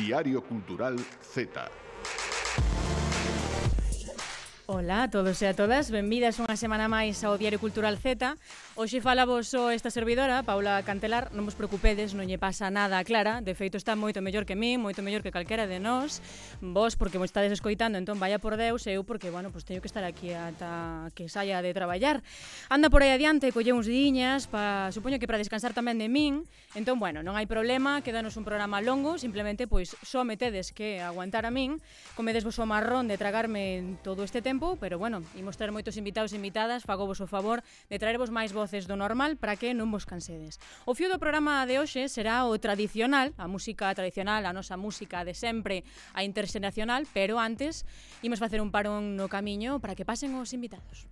Diario Cultural Z. Ola a todos e a todas, benvidas unha semana máis ao Diario Cultural Z. Hoxe falamos só esta servidora, Paula Cantelar, non vos preocupedes, non lle pasa nada a Clara, de feito está moito mellor que min, moito mellor que calquera de nós. Vos porque vos estades escoitando, entón vaya por Deus, e eu porque, bueno, pois teño que estar aquí ata que saia de traballar. Anda por aí adiante, colle uns diñas, pa, supoño que para descansar tamén de min, entón, bueno, non hai problema, quedanos un programa longo, simplemente, pois, só me tedes que aguantar a min, comedes vos o marrón de tragarme todo este tempo, pero bueno, imos ter moitos invitados e invitadas, fagovos o favor de traervos máis voces do normal para que non vos cansedes. O fio do programa de hoxe será o tradicional, a música tradicional, a nosa música de sempre, a interxeracional, pero antes imos facer un parón no camiño para que pasen os invitados.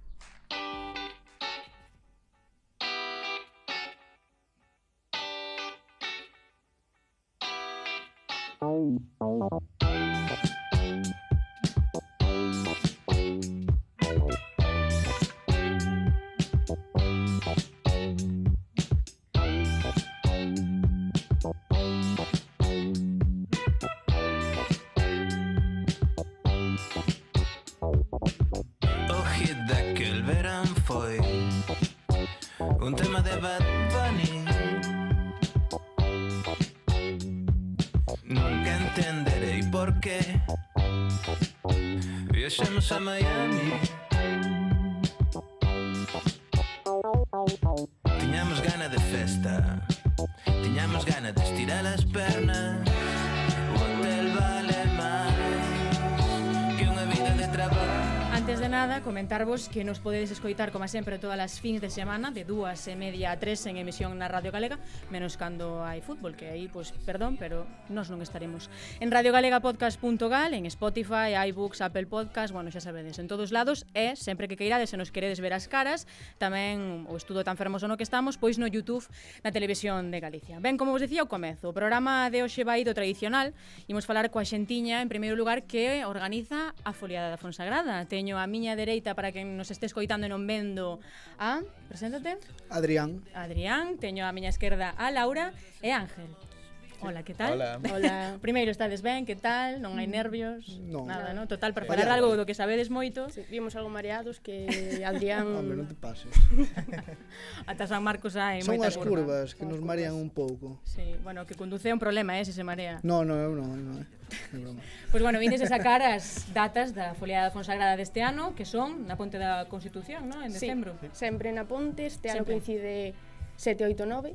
Oh, oh, oh. nunca entenderei por quê. Viajamos a Miami. Tiñamos gana de festa, tiñamos gana de estirar as pernas. de nada, comentarvos que nos podedes escoitar, como sempre, todas as fins de semana, de dúas e media a tres en emisión na Radio Galega, menos cando hai fútbol, que aí, pois, perdón, pero nos non estaremos. En radiogalegapodcast.gal, en Spotify, iBooks, Apple Podcast, bueno, xa sabedes, en todos lados, e sempre que queirades se nos queredes ver as caras, tamén o estudo tan fermoso no que estamos, pois no YouTube, na televisión de Galicia. Ben, como vos decía ao comezo, o programa de hoxe vai do tradicional, imos falar coa xentiña, en primeiro lugar, que organiza a foliada da Fonsagrada. Teño a mí miña dereita para que nos este escoitando e non vendo a... Preséntate. Adrián. Adrián, teño a miña esquerda a Laura e Ángel. Hola, que tal? Hola. Hola. Primeiro, estades ben, que tal? Non hai nervios? Mm, no. Nada, no? Total, para falar algo do que sabedes moito. Sí, vimos algo mareados que Adrián... Hombre, non te pases. Ata San Marcos hai Son moita curva. Son as curvas que nos marean un pouco. Sí, bueno, que conduce é un problema, eh, se se marea. No, no, eu non, non, eh. Pois pues bueno, vindes a sacar as datas da foliada consagrada deste ano, que son na Ponte da Constitución, no? en decembro. Sí, sempre na Ponte, este ano coincide 7, 8, 9,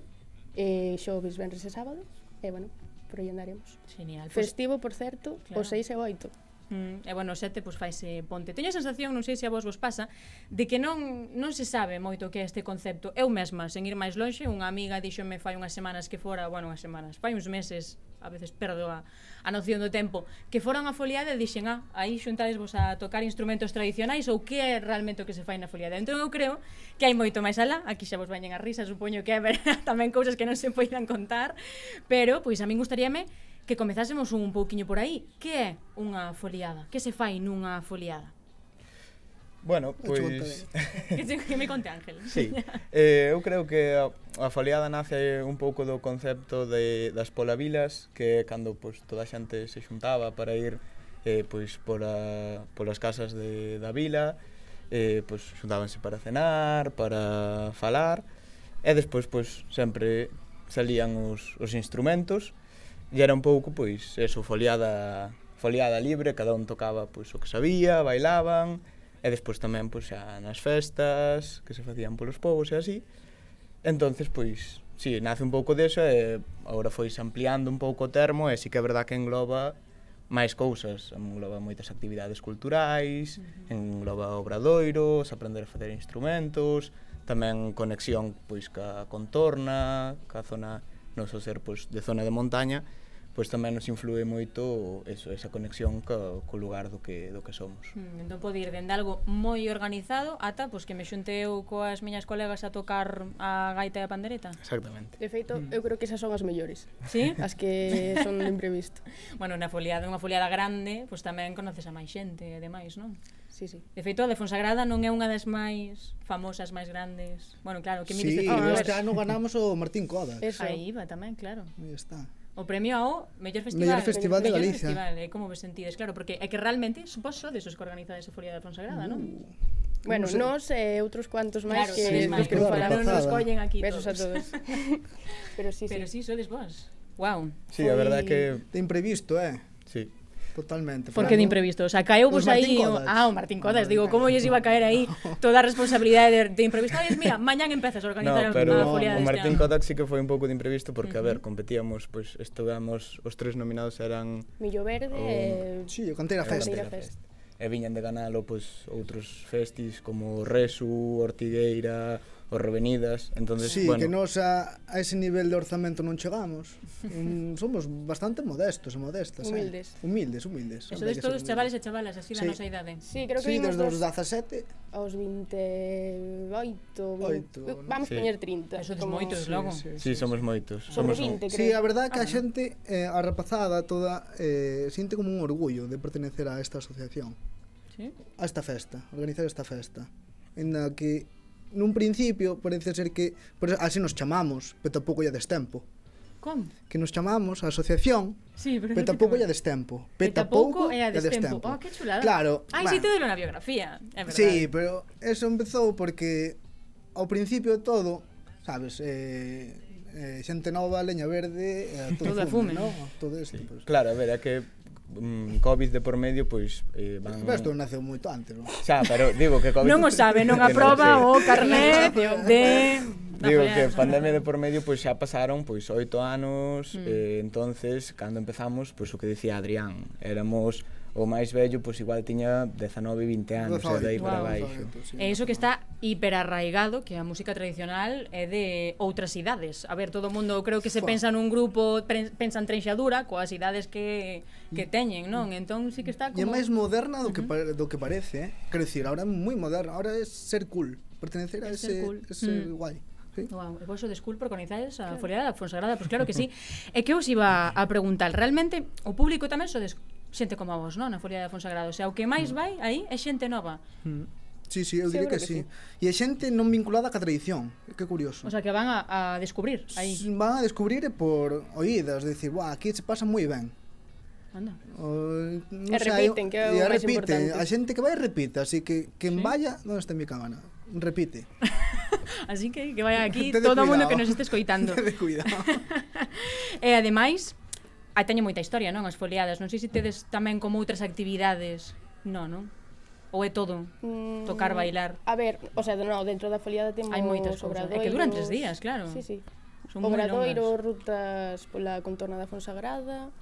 eh, xoves, venres e sábados e, bueno, por aí andaremos. Genial. Festivo, por certo, claro. o 6 e 8. Mm, e bueno, o sete pois faise ponte. Teño a sensación, non sei se a vos vos pasa, de que non non se sabe moito que é este concepto. Eu mesma, sen ir máis lonxe, unha amiga díxome fai unhas semanas que fora, bueno, unhas semanas, fai uns meses a veces perdo a, a noción do tempo, que foran a foliada e dixen, ah, aí xuntadesvos a tocar instrumentos tradicionais ou que é realmente o que se fai na foliada. Entón eu creo que hai moito máis alá, aquí xa vos bañen a risa, supoño que haberá tamén cousas que non se poidan contar, pero pois a min gustaríame que comezásemos un pouquiño por aí. Que é unha foliada? Que se fai nunha foliada? Bueno, pois... que me conte Ángel. Sí, eh, eu creo que a, a foliada nace un pouco do concepto de, das polavilas, que é cando pois, toda a xente se xuntaba para ir eh, pois, pola, polas casas de, da vila, eh, pois, xuntábanse para cenar, para falar, e despois pois, sempre salían os, os instrumentos, e era un pouco, pois, eso, foliada, foliada libre, cada un tocaba pois, o que sabía, bailaban, E despois tamén pois, xa nas festas que se facían polos povos e así. Entonces, pois, sí, nace un pouco deso e agora foi ampliando un pouco o termo e sí que é verdad que engloba máis cousas, engloba moitas actividades culturais, uh -huh. engloba obradoiros, aprender a facer instrumentos, tamén conexión pois ca contorna, ca zona, non so ser pois de zona de montaña, pois tamén nos influe moito eso, esa conexión co, co lugar do que do que somos. Mm, entón pode ir dende algo moi organizado ata pois que me xunte eu coas miñas colegas a tocar a gaita e a pandereta. Exactamente. De feito, mm. eu creo que esas son as mellores. Sí? As que son de imprevisto. bueno, na foliada, unha foliada grande, pois tamén conoces a máis xente e demais, non? Sí, sí. De feito, a de Fonsagrada non é unha das máis famosas, máis grandes. Bueno, claro, que mides sí, de... Oh, este ano ganamos o Martín Coda. Eso. Aí iba tamén, claro. Aí está o premio ao mellor festival. Mellor festival de mellor Galicia. Festival, eh, como vos sentides, claro, porque é que realmente supos sodes os que organizades a Folia da Fonsagrada, uh. non? Mm. Bueno, no nos nós e eh, outros cuantos máis claro, que sí, máis que non nos collen aquí Besos todos. a todos. Pero sí, Pero sí. Pero sí, sodes vos. Wow. Sí, Foi... a verdade que de imprevisto, eh. Sí. Totalmente. Porque de imprevisto. O sea, caeu vos aí... Codas. Ah, o Martín Codas. Digo, como lles iba a caer aí toda a responsabilidade de, de imprevisto? Oye, mira, mañan empezas a organizar no, pero a folia no, O Martín Codas sí que foi un pouco de imprevisto porque, uh -huh. a ver, competíamos, pois, pues, estuvamos, os tres nominados eran... Millo Verde o... e... Sí, o Canteira Fest. Canteira Fest. E viñan de ganalo, pois, pues, outros festis como Resu, Ortigueira, os revenidas, entonces, sí, bueno. que nós a, a ese nivel de orzamento non chegamos. mm, somos bastante modestos e modestas, humildes. Eh? Humildes, humildes. Eso de todos os chavales e chavalas así sí. da nosa idade. Sí, creo que sí, desde os 17 aos 28, 20, 8, vamos sí. poñer 30. Eso des moitos logo. Sí, sí, sí, sí, somos moitos. Somos 20, creo. Sí, a verdade que a ah, xente eh, a rapazada toda eh, siente como un orgullo de pertenecer a esta asociación. Sí? A esta festa, organizar esta festa en la que nun principio parece ser que por, así nos chamamos, pero tampouco lle destempo. Como? Que nos chamamos a asociación, sí, pero, pero tampouco lle destempo. Pero tampouco é a destempo. Oh, que chulada. Claro. Ah, Ai, bueno. si te dou na biografía, é verdade. Sí, pero eso empezou porque ao principio todo, sabes, eh, eh, xente nova, leña verde, eh, todo, todo fume, fume, ¿no? Todo isto. Sí. Pues. Claro, a ver, é que mm, Covid de por medio, pois eh, van... Pero isto naceu moito antes, non? Xa, pero digo que Covid... Non o sabe, non aproba o carnet de... Digo que pandemia de por medio, pois xa pasaron pois oito anos, mm. eh, entonces, cando empezamos, pois o que dicía Adrián, éramos o máis vello pois igual tiña 19, 20 anos, e o dai para baixo. É E iso que está hiperarraigado, que a música tradicional é de outras idades. A ver, todo o mundo creo que se Fua. pensa nun grupo, pensa en Trenxadura coas idades que que teñen, non? Mm. Entón sí que está como E é máis moderna do que uh -huh. do que parece, eh? Quero dicir, ahora é moi moderna, ahora é ser cool, pertenecer a ese cool. ese mm. guai. Sí. Wow, e vos o descul por coñecedes a claro. Foliada da Fonsagrada, pois pues claro que sí. É que os iba a preguntar, realmente o público tamén so xente como vos, non? Na Folia de Fonsagrado. O sea, o que máis mm. vai aí é xente nova. Mm. Sí, sí, eu diría que, que sí. sí. E é xente non vinculada ca tradición. Que curioso. O sea, que van a, a descubrir aí. Van a descubrir por oídas, decir, "Buah, aquí se pasa moi ben." Anda. O, non e sei, repiten, que é o máis repite, importante. A xente que vai repite, así que quen sí. vaya, onde está mi cámara? Repite. así que que vaya aquí todo o mundo que nos este escoitando. Tede cuidado. e ademais, Aí teño moita historia, non? As foliadas. Non sei se tedes tamén como outras actividades. Non, non? Ou é todo? Mm, Tocar, bailar? A ver, o sea, no, dentro da foliada temos Hai moitas cousas. É que duran tres días, claro. Sí, sí. Son Obradoiro, rutas pola contorna da Fonsagrada.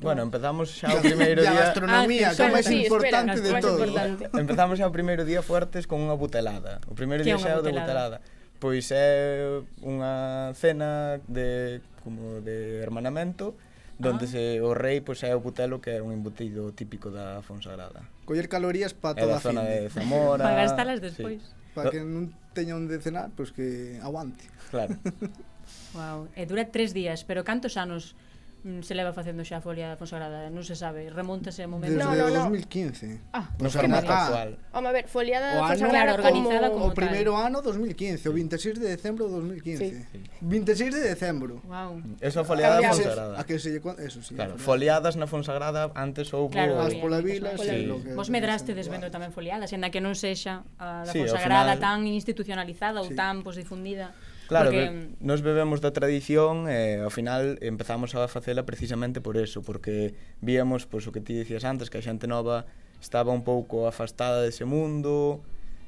Bueno, empezamos xa o primeiro día... A gastronomía, ah, que é máis sí, importante espera, de todo. Importante. Empezamos xa o primeiro día fuertes con unha butelada. O primeiro día xa é o de butelada. Pois é unha cena de como de hermanamento Donde ah. se, o rei pois, pues, é o butelo que é un embutido típico da Fonsagrada. Coller calorías para toda a fin. de Zamora. para gastalas despois. Sí. Para que non teña onde cenar, pois pues que aguante. Claro. wow. E dura tres días, pero cantos anos Mm, se leva facendo xa a folia da Fonsagrada, non se sabe, remontase a momento. Desde no, no, no. 2015. Ah, pues no, ah, Home, a ver, foliada da Fonsagrada organizada como, como o primeiro ano 2015, o 26 de decembro de 2015. Sí. 26 de decembro. Wow. Eso a foliada da Fonsagrada. A que se lle eso sí. Claro, foliadas na Fonsagrada antes houbo claro, as pola vila, sí. lo que Vos medrastedes vendo tamén foliadas, en que non sexa a da sí, Fonsagrada final... tan institucionalizada ou sí. tan pues, difundida. Claro, porque... Mm. nos bebemos da tradición e eh, ao final empezamos a facela precisamente por eso, porque víamos pois, o que ti dicías antes, que a xente nova estaba un pouco afastada dese mundo,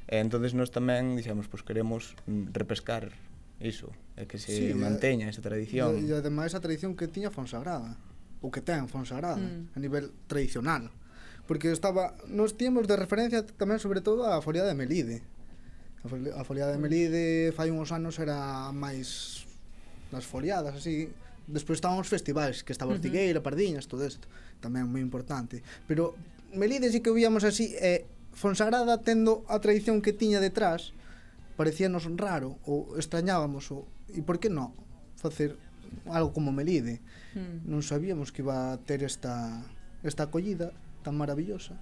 e entonces nós tamén dixemos, pois queremos mm, repescar iso, e que se sí, manteña esa tradición. E, e ademais a tradición que tiña Fonsagrada, o que ten Fonsagrada, mm. a nivel tradicional. Porque estaba, nos tíamos de referencia tamén sobre todo a Folia de Melide, A foliada de Melide fai uns anos era máis nas foliadas, así. Despois estaban os festivais, que estaba Ortigueira, uh -huh. Pardiñas, todo isto. Tamén moi importante. Pero Melide sí que víamos así, eh, Fonsagrada tendo a tradición que tiña detrás, parecíanos raro, ou extrañábamos, ou, e por que non facer algo como Melide? Mm. Non sabíamos que iba a ter esta, esta acollida tan maravillosa.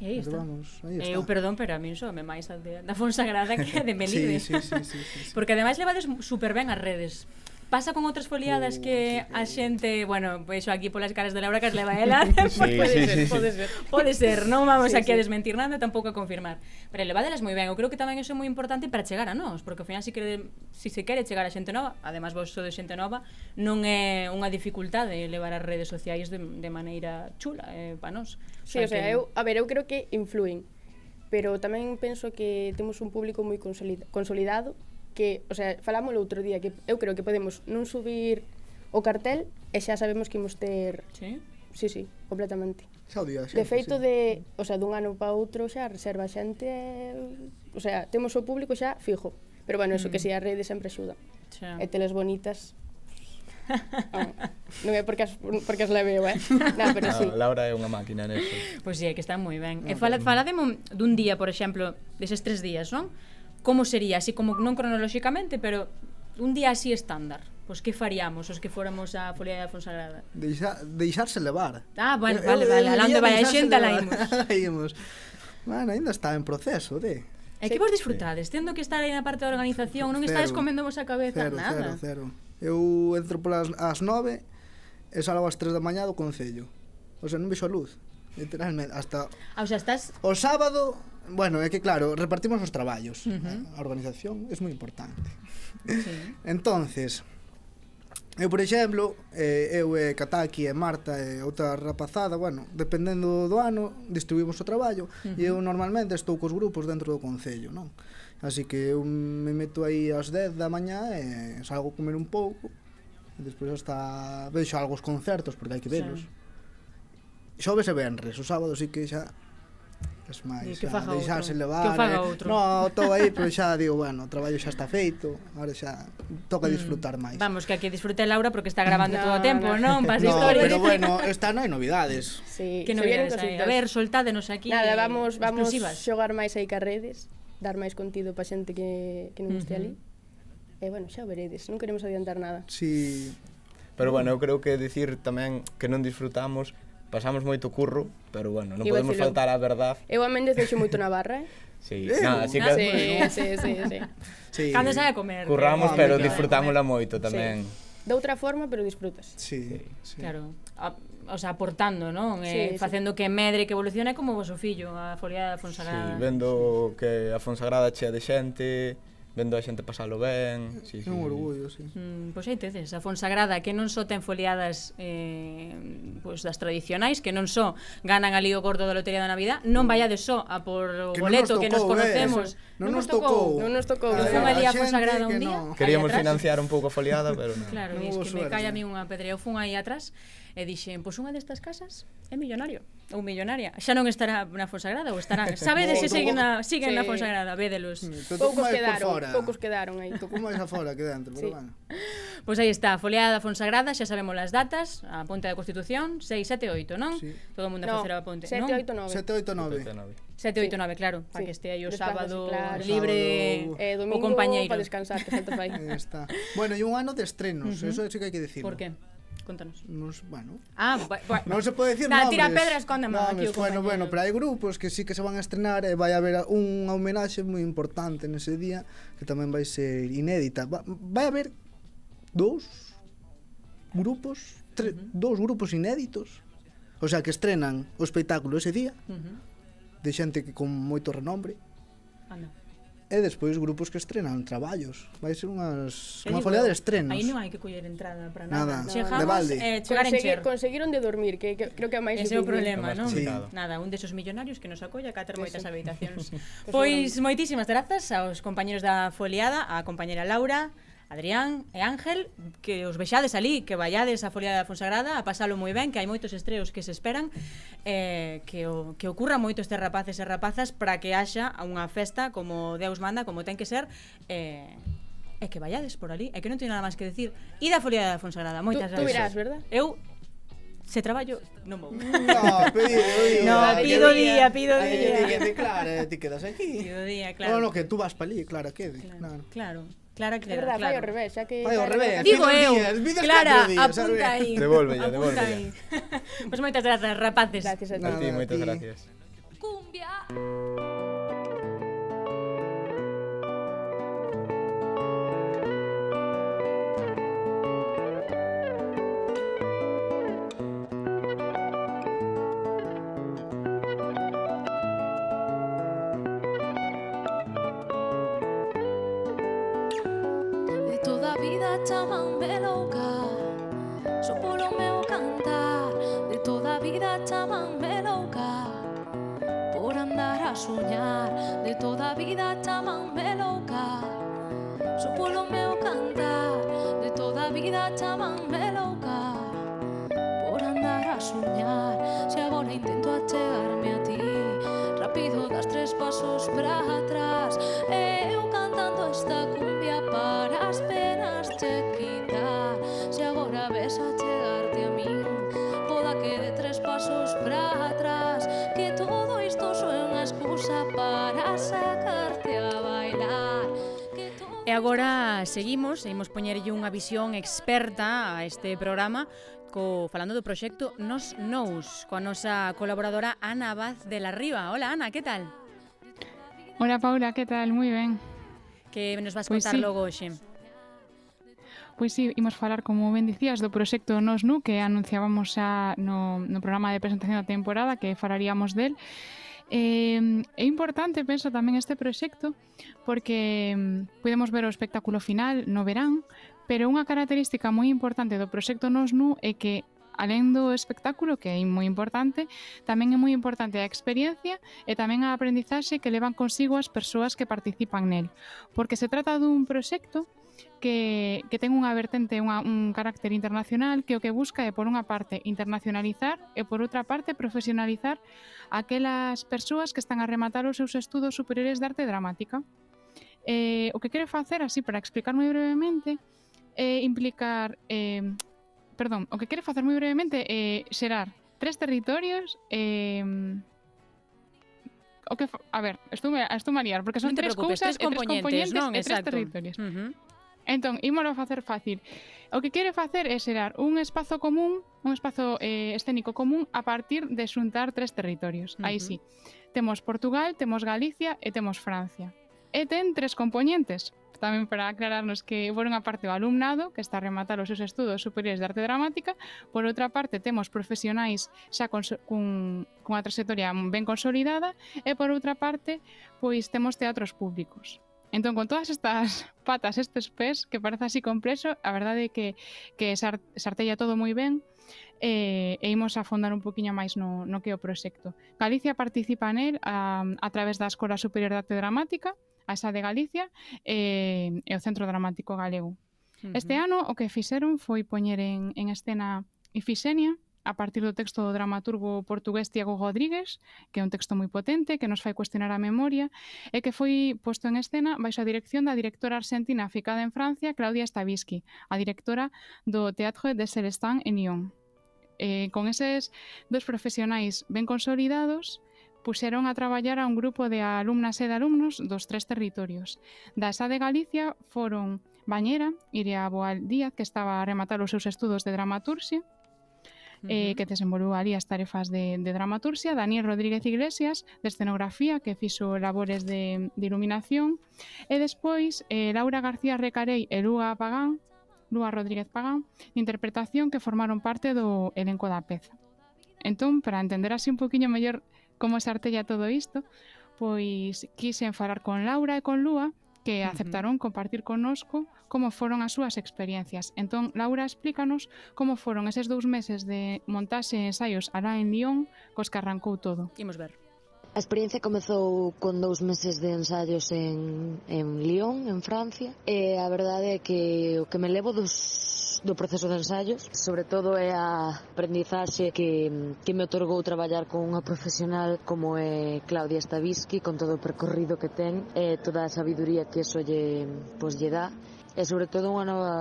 E aí está. Vamos, aí eh, está. Eu, perdón, pero a min soame máis de, da Fonsagrada que a de Melide. sí, sí, sí, sí, sí, sí. Porque ademais levades super ben as redes. Pasa con outras foliadas uh, que a xente, bueno, vexo aquí polas caras de Laura que as leva ela, sí, pode, sí, ser, sí, pode ser, pode ser, non vamos sí, aquí sí. a desmentir nada, tampouco a confirmar. Pero levadelas moi ben, eu creo que tamén iso é moi importante para chegar a nós, porque ao final si, quere, si se quere chegar a xente nova, además vos sodes xente nova, non é unha dificultade levar as redes sociais de, de maneira chula eh, para nós. Sí, o sea, que... eu, a ver, eu creo que influen, pero tamén penso que temos un público moi consolidado que, o sea, falamos outro día que eu creo que podemos non subir o cartel e xa sabemos que imos ter Sí? Sí, sí, completamente. Xa o día, xa. De feito sí. de, o sea, dun ano para outro xa reserva xente, eh, o sea, temos o público xa fijo. Pero bueno, eso mm. que si a rede sempre axuda. Xa. E teles bonitas Ah, non é porque as, porque as leveu, eh? Non, pero sí. No, Laura é unha máquina neso. Pois pues sí, é que está moi ben. No, e ah, fala, fala de dun día, por exemplo, deses tres días, non? como sería, así como non cronolóxicamente, pero un día así estándar. Pois que faríamos os que fóramos a Folia da Fonsagrada? Deixa, deixarse levar. Ah, bueno, vale, vale, alá onde vai a xente, alá imos. imos. Bueno, ainda está en proceso, de. É que vos disfrutades? Tendo que estar aí na parte da organización, non estades comendovos a cabeza, cero, nada. Cero, cero. Eu entro polas as 9 e salgo ás 3 da mañá do Concello. O sea, non vexo a luz, literalmente. Hasta... Ah, o sea, estás... O sábado Bueno, é que claro, repartimos os traballos. Uh eh, -huh. A organización é moi importante. Sí. Entonces, eu, por exemplo, eh, eu e Kataki e Marta e outra rapazada, bueno, dependendo do ano, distribuímos o traballo uh -huh. e eu normalmente estou cos grupos dentro do concello, non? Así que eu me meto aí ás 10 da mañá e salgo a comer un pouco e despois hasta vexo algos concertos porque hai que velos. Sí. Xoves e venres, o sábado sí que xa es máis, eh, que faga deixarse outro. levar. Que faga eh. outro. No, estou aí, pero xa digo, bueno, o traballo xa está feito, agora xa toca mm. disfrutar máis. Vamos, que aquí disfrute Laura porque está grabando no, todo o tempo, non? Pas no, historias. Pero bueno, esta non hai novidades. Sí, que novidades hai? A ver, soltádenos aquí. Nada, vamos, vamos exclusivas. xogar máis aí que redes, dar máis contido pa xente que, que non este uh -huh. ali. E bueno, xa veredes, non queremos adiantar nada. Sí. Pero bueno, eu creo que dicir tamén que non disfrutamos pasamos moito curro, pero bueno, non podemos decirlo. faltar á verdade. Eu a Méndez deixo moito na barra, eh? Sí, eh, así sí, que... sí, sí, sí, sí. sí. Cando sai a comer. Curramos, ah, pero disfrutámola moito tamén. Sí. De outra forma, pero disfrutas. Sí, sí. sí. Claro. A, o sea, aportando, non? Eh, sí, eh, facendo sí. que medre, que evolucione como vos o fillo, a folia da Fonsagrada. Sí, vendo que a Fonsagrada chea de xente, vendo a xente pasalo ben. Sí, é sí, un orgullo, sí. Mm, pois aí tedes, a Fonsagrada, que non só ten foliadas eh, pois das tradicionais, que non só ganan ali o gordo da Lotería da Navidad, non vaiades só a por o que boleto tocou, que nos eh. conocemos. Eh, eso. non, nos tocou. Non nos tocou. Non fun ali a Fonsagrada un día. No. Queríamos financiar un pouco a foliada, pero non. Claro, non es que suerte. me cae a mí unha pedra. Eu fun aí atrás e dixen, pois unha destas casas é millonario ou millonaria, xa non estará na Fonsagrada ou estarán. Sabedes se siguen na, siguen sí. na Fonsagrada, védelos. Poucos quedaron, poucos quedaron aí. Pouco máis afora que dentro, pero sí. bueno. Pois pues aí está, foliada da Fonsagrada, xa sabemos as datas, a Ponte da Constitución, 6, 7, 8, non? Sí. Todo o mundo no, a facer a Ponte, 7, non? 7, 8, 9. 7, 8, 9. 7, 8, sí. 9, claro, sí. para que este aí o sábado claro. libre eh, domingo o compañeiro. para descansar, que falta fai. está. Bueno, e un ano de estrenos, uh -huh. eso é que hai que decirlo. Por que? Contanos. Nos, bueno. Ah, bueno. Non se pode dicir nah, nombres. tira pedra, escóndeme nomes, aquí Bueno, bueno, pero hai grupos que sí que se van a estrenar e vai haber unha homenaxe moi importante nese día que tamén vai ser inédita. Va, vai haber dous grupos, tre, uh -huh. dous grupos inéditos. O sea, que estrenan o espectáculo ese día. Uh -huh. De xente que con moito renombre. Anda. E despois grupos que estrenan traballos. Vai ser unhas, como falei, de estrenos. Aí non hai que coller entrada para nada. nada. Chegamos, de balde. Eh, chegar Conseguir, en conseguiron de dormir, que, que creo que é máis Ese é o problema, non? Sí. Nada, un desos millonarios que nos acolla cater moitas habitacións. pois moitísimas grazas aos compañeros da Foliada, a compañera Laura, Adrián e Ángel, que os vexades ali, que vaiades a Folia da Fonsagrada a pasalo moi ben, que hai moitos estreos que se esperan, eh, que, o, que ocurra moito estes rapaces e rapazas para que haxa unha festa como Deus manda, como ten que ser, eh, e que vaiades por ali, e que non teño nada máis que decir. Ida a Folia da Fonsagrada, moitas tú, gracias. Verás, verdad? Eu se traballo, non vou. No, pido día. No, ah, pido día, pido ah, día. Ti que Clara, ti quedas aquí. Pido día, claro. Non, no, que tú vas para ali, Clara, que. Claro. claro. claro. Clara Clera. É verdade, Fai ao revés, xa que... Fai ao revés, Digo eu, días, Clara, días, apunta aí. Devolve, devolve. Pois moitas grazas, rapaces. Gracias a ti. No, no, moitas gracias. Cumbia. chamanme louca Só polo meu cantar De toda a vida chamanme louca Por andar a soñar. De toda a vida chamanme louca Só polo meu cantar De toda a vida chamanme louca Por andar a soñar. Se agora intento achegarme a ti Rápido das tres pasos para ti. E agora seguimos, seguimos poñerlle unha visión experta a este programa co falando do proxecto Nos Nous, coa nosa colaboradora Ana Abad de la Riva. Hola Ana, que tal? Hola Paula, que tal? Moi ben. Que nos vas pois contar sí. logo hoxe. Pois sí, imos falar, como ben dicías, do proxecto Nos Nu que anunciábamos xa no, no programa de presentación da temporada que falaríamos del Eh, é importante, penso, tamén este proxecto porque podemos ver o espectáculo final no verán, pero unha característica moi importante do proxecto Nos Nu é que alén do espectáculo, que é moi importante, tamén é moi importante a experiencia e tamén a aprendizaxe que levan consigo as persoas que participan nel. Porque se trata dun proxecto que, que ten unha vertente, unha, un carácter internacional que o que busca é, por unha parte, internacionalizar e, por outra parte, profesionalizar aquelas persoas que están a rematar os seus estudos superiores de arte dramática. Eh, o que quere facer, así, para explicar moi brevemente, é eh, implicar... Eh, perdón, o que quere facer moi brevemente é eh, xerar tres territorios eh, o que a ver, estou, estou a liar porque son tres cousas e tres componentes non? e tres Exacto. territorios. Uh -huh. Entón, ímolo facer fácil. O que quere facer é xerar un espazo común, un espazo eh, escénico común a partir de xuntar tres territorios. Uh -huh. Aí sí. Temos Portugal, temos Galicia e temos Francia. E ten tres componentes, tamén para aclararnos que por unha parte o alumnado que está a rematar os seus estudos superiores de arte dramática, por outra parte temos profesionais xa con, cun, cunha trayectoria ben consolidada e por outra parte pois temos teatros públicos. Entón, con todas estas patas, estes pés, que parece así complexo, a verdade é que, que sartella todo moi ben, e, e imos afondar un poquinho máis no, no que é o proxecto. Galicia participa nel a, a través da Escola Superior de Arte Dramática, a esa de Galicia, e, e o Centro Dramático Galego. Este ano o que fixeron foi poñer en, en escena Ifixenia, a partir do texto do dramaturgo portugués Tiago Rodríguez, que é un texto moi potente, que nos fai cuestionar a memoria, e que foi posto en escena baixo a dirección da directora argentina ficada en Francia, Claudia Stavisky, a directora do Teatro de Celestin en Lyon. Eh, con eses dos profesionais ben consolidados, puxeron a traballar a un grupo de alumnas e de alumnos dos tres territorios. Da esa de Galicia foron Bañera, Iria Boal Díaz, que estaba a rematar os seus estudos de dramaturxia, eh, que desenvolveu ali as tarefas de, de dramaturxia, Daniel Rodríguez Iglesias, de escenografía, que fixo labores de, de iluminación, e despois eh, Laura García Recarei e Lúa Pagán, Lúa Rodríguez Pagán, de interpretación que formaron parte do elenco da peza. Entón, para entender así un poquinho mellor como se artella todo isto, pois quixen falar con Laura e con Lúa que aceptaron compartir connosco como foron as súas experiencias. Entón, Laura, explícanos como foron eses dous meses de montaxe e ensaios alá en Lyon cos que arrancou todo. Imos ver. A experiencia comezou con dous meses de ensaios en, en Lyon, en Francia, e a verdade é que o que me levo dos do proceso de ensaios. Sobre todo é a aprendizaxe que, que me otorgou traballar con unha profesional como é Claudia Stavisky, con todo o percorrido que ten e toda a sabiduría que eso lle, pois, lle dá e sobre todo unha nova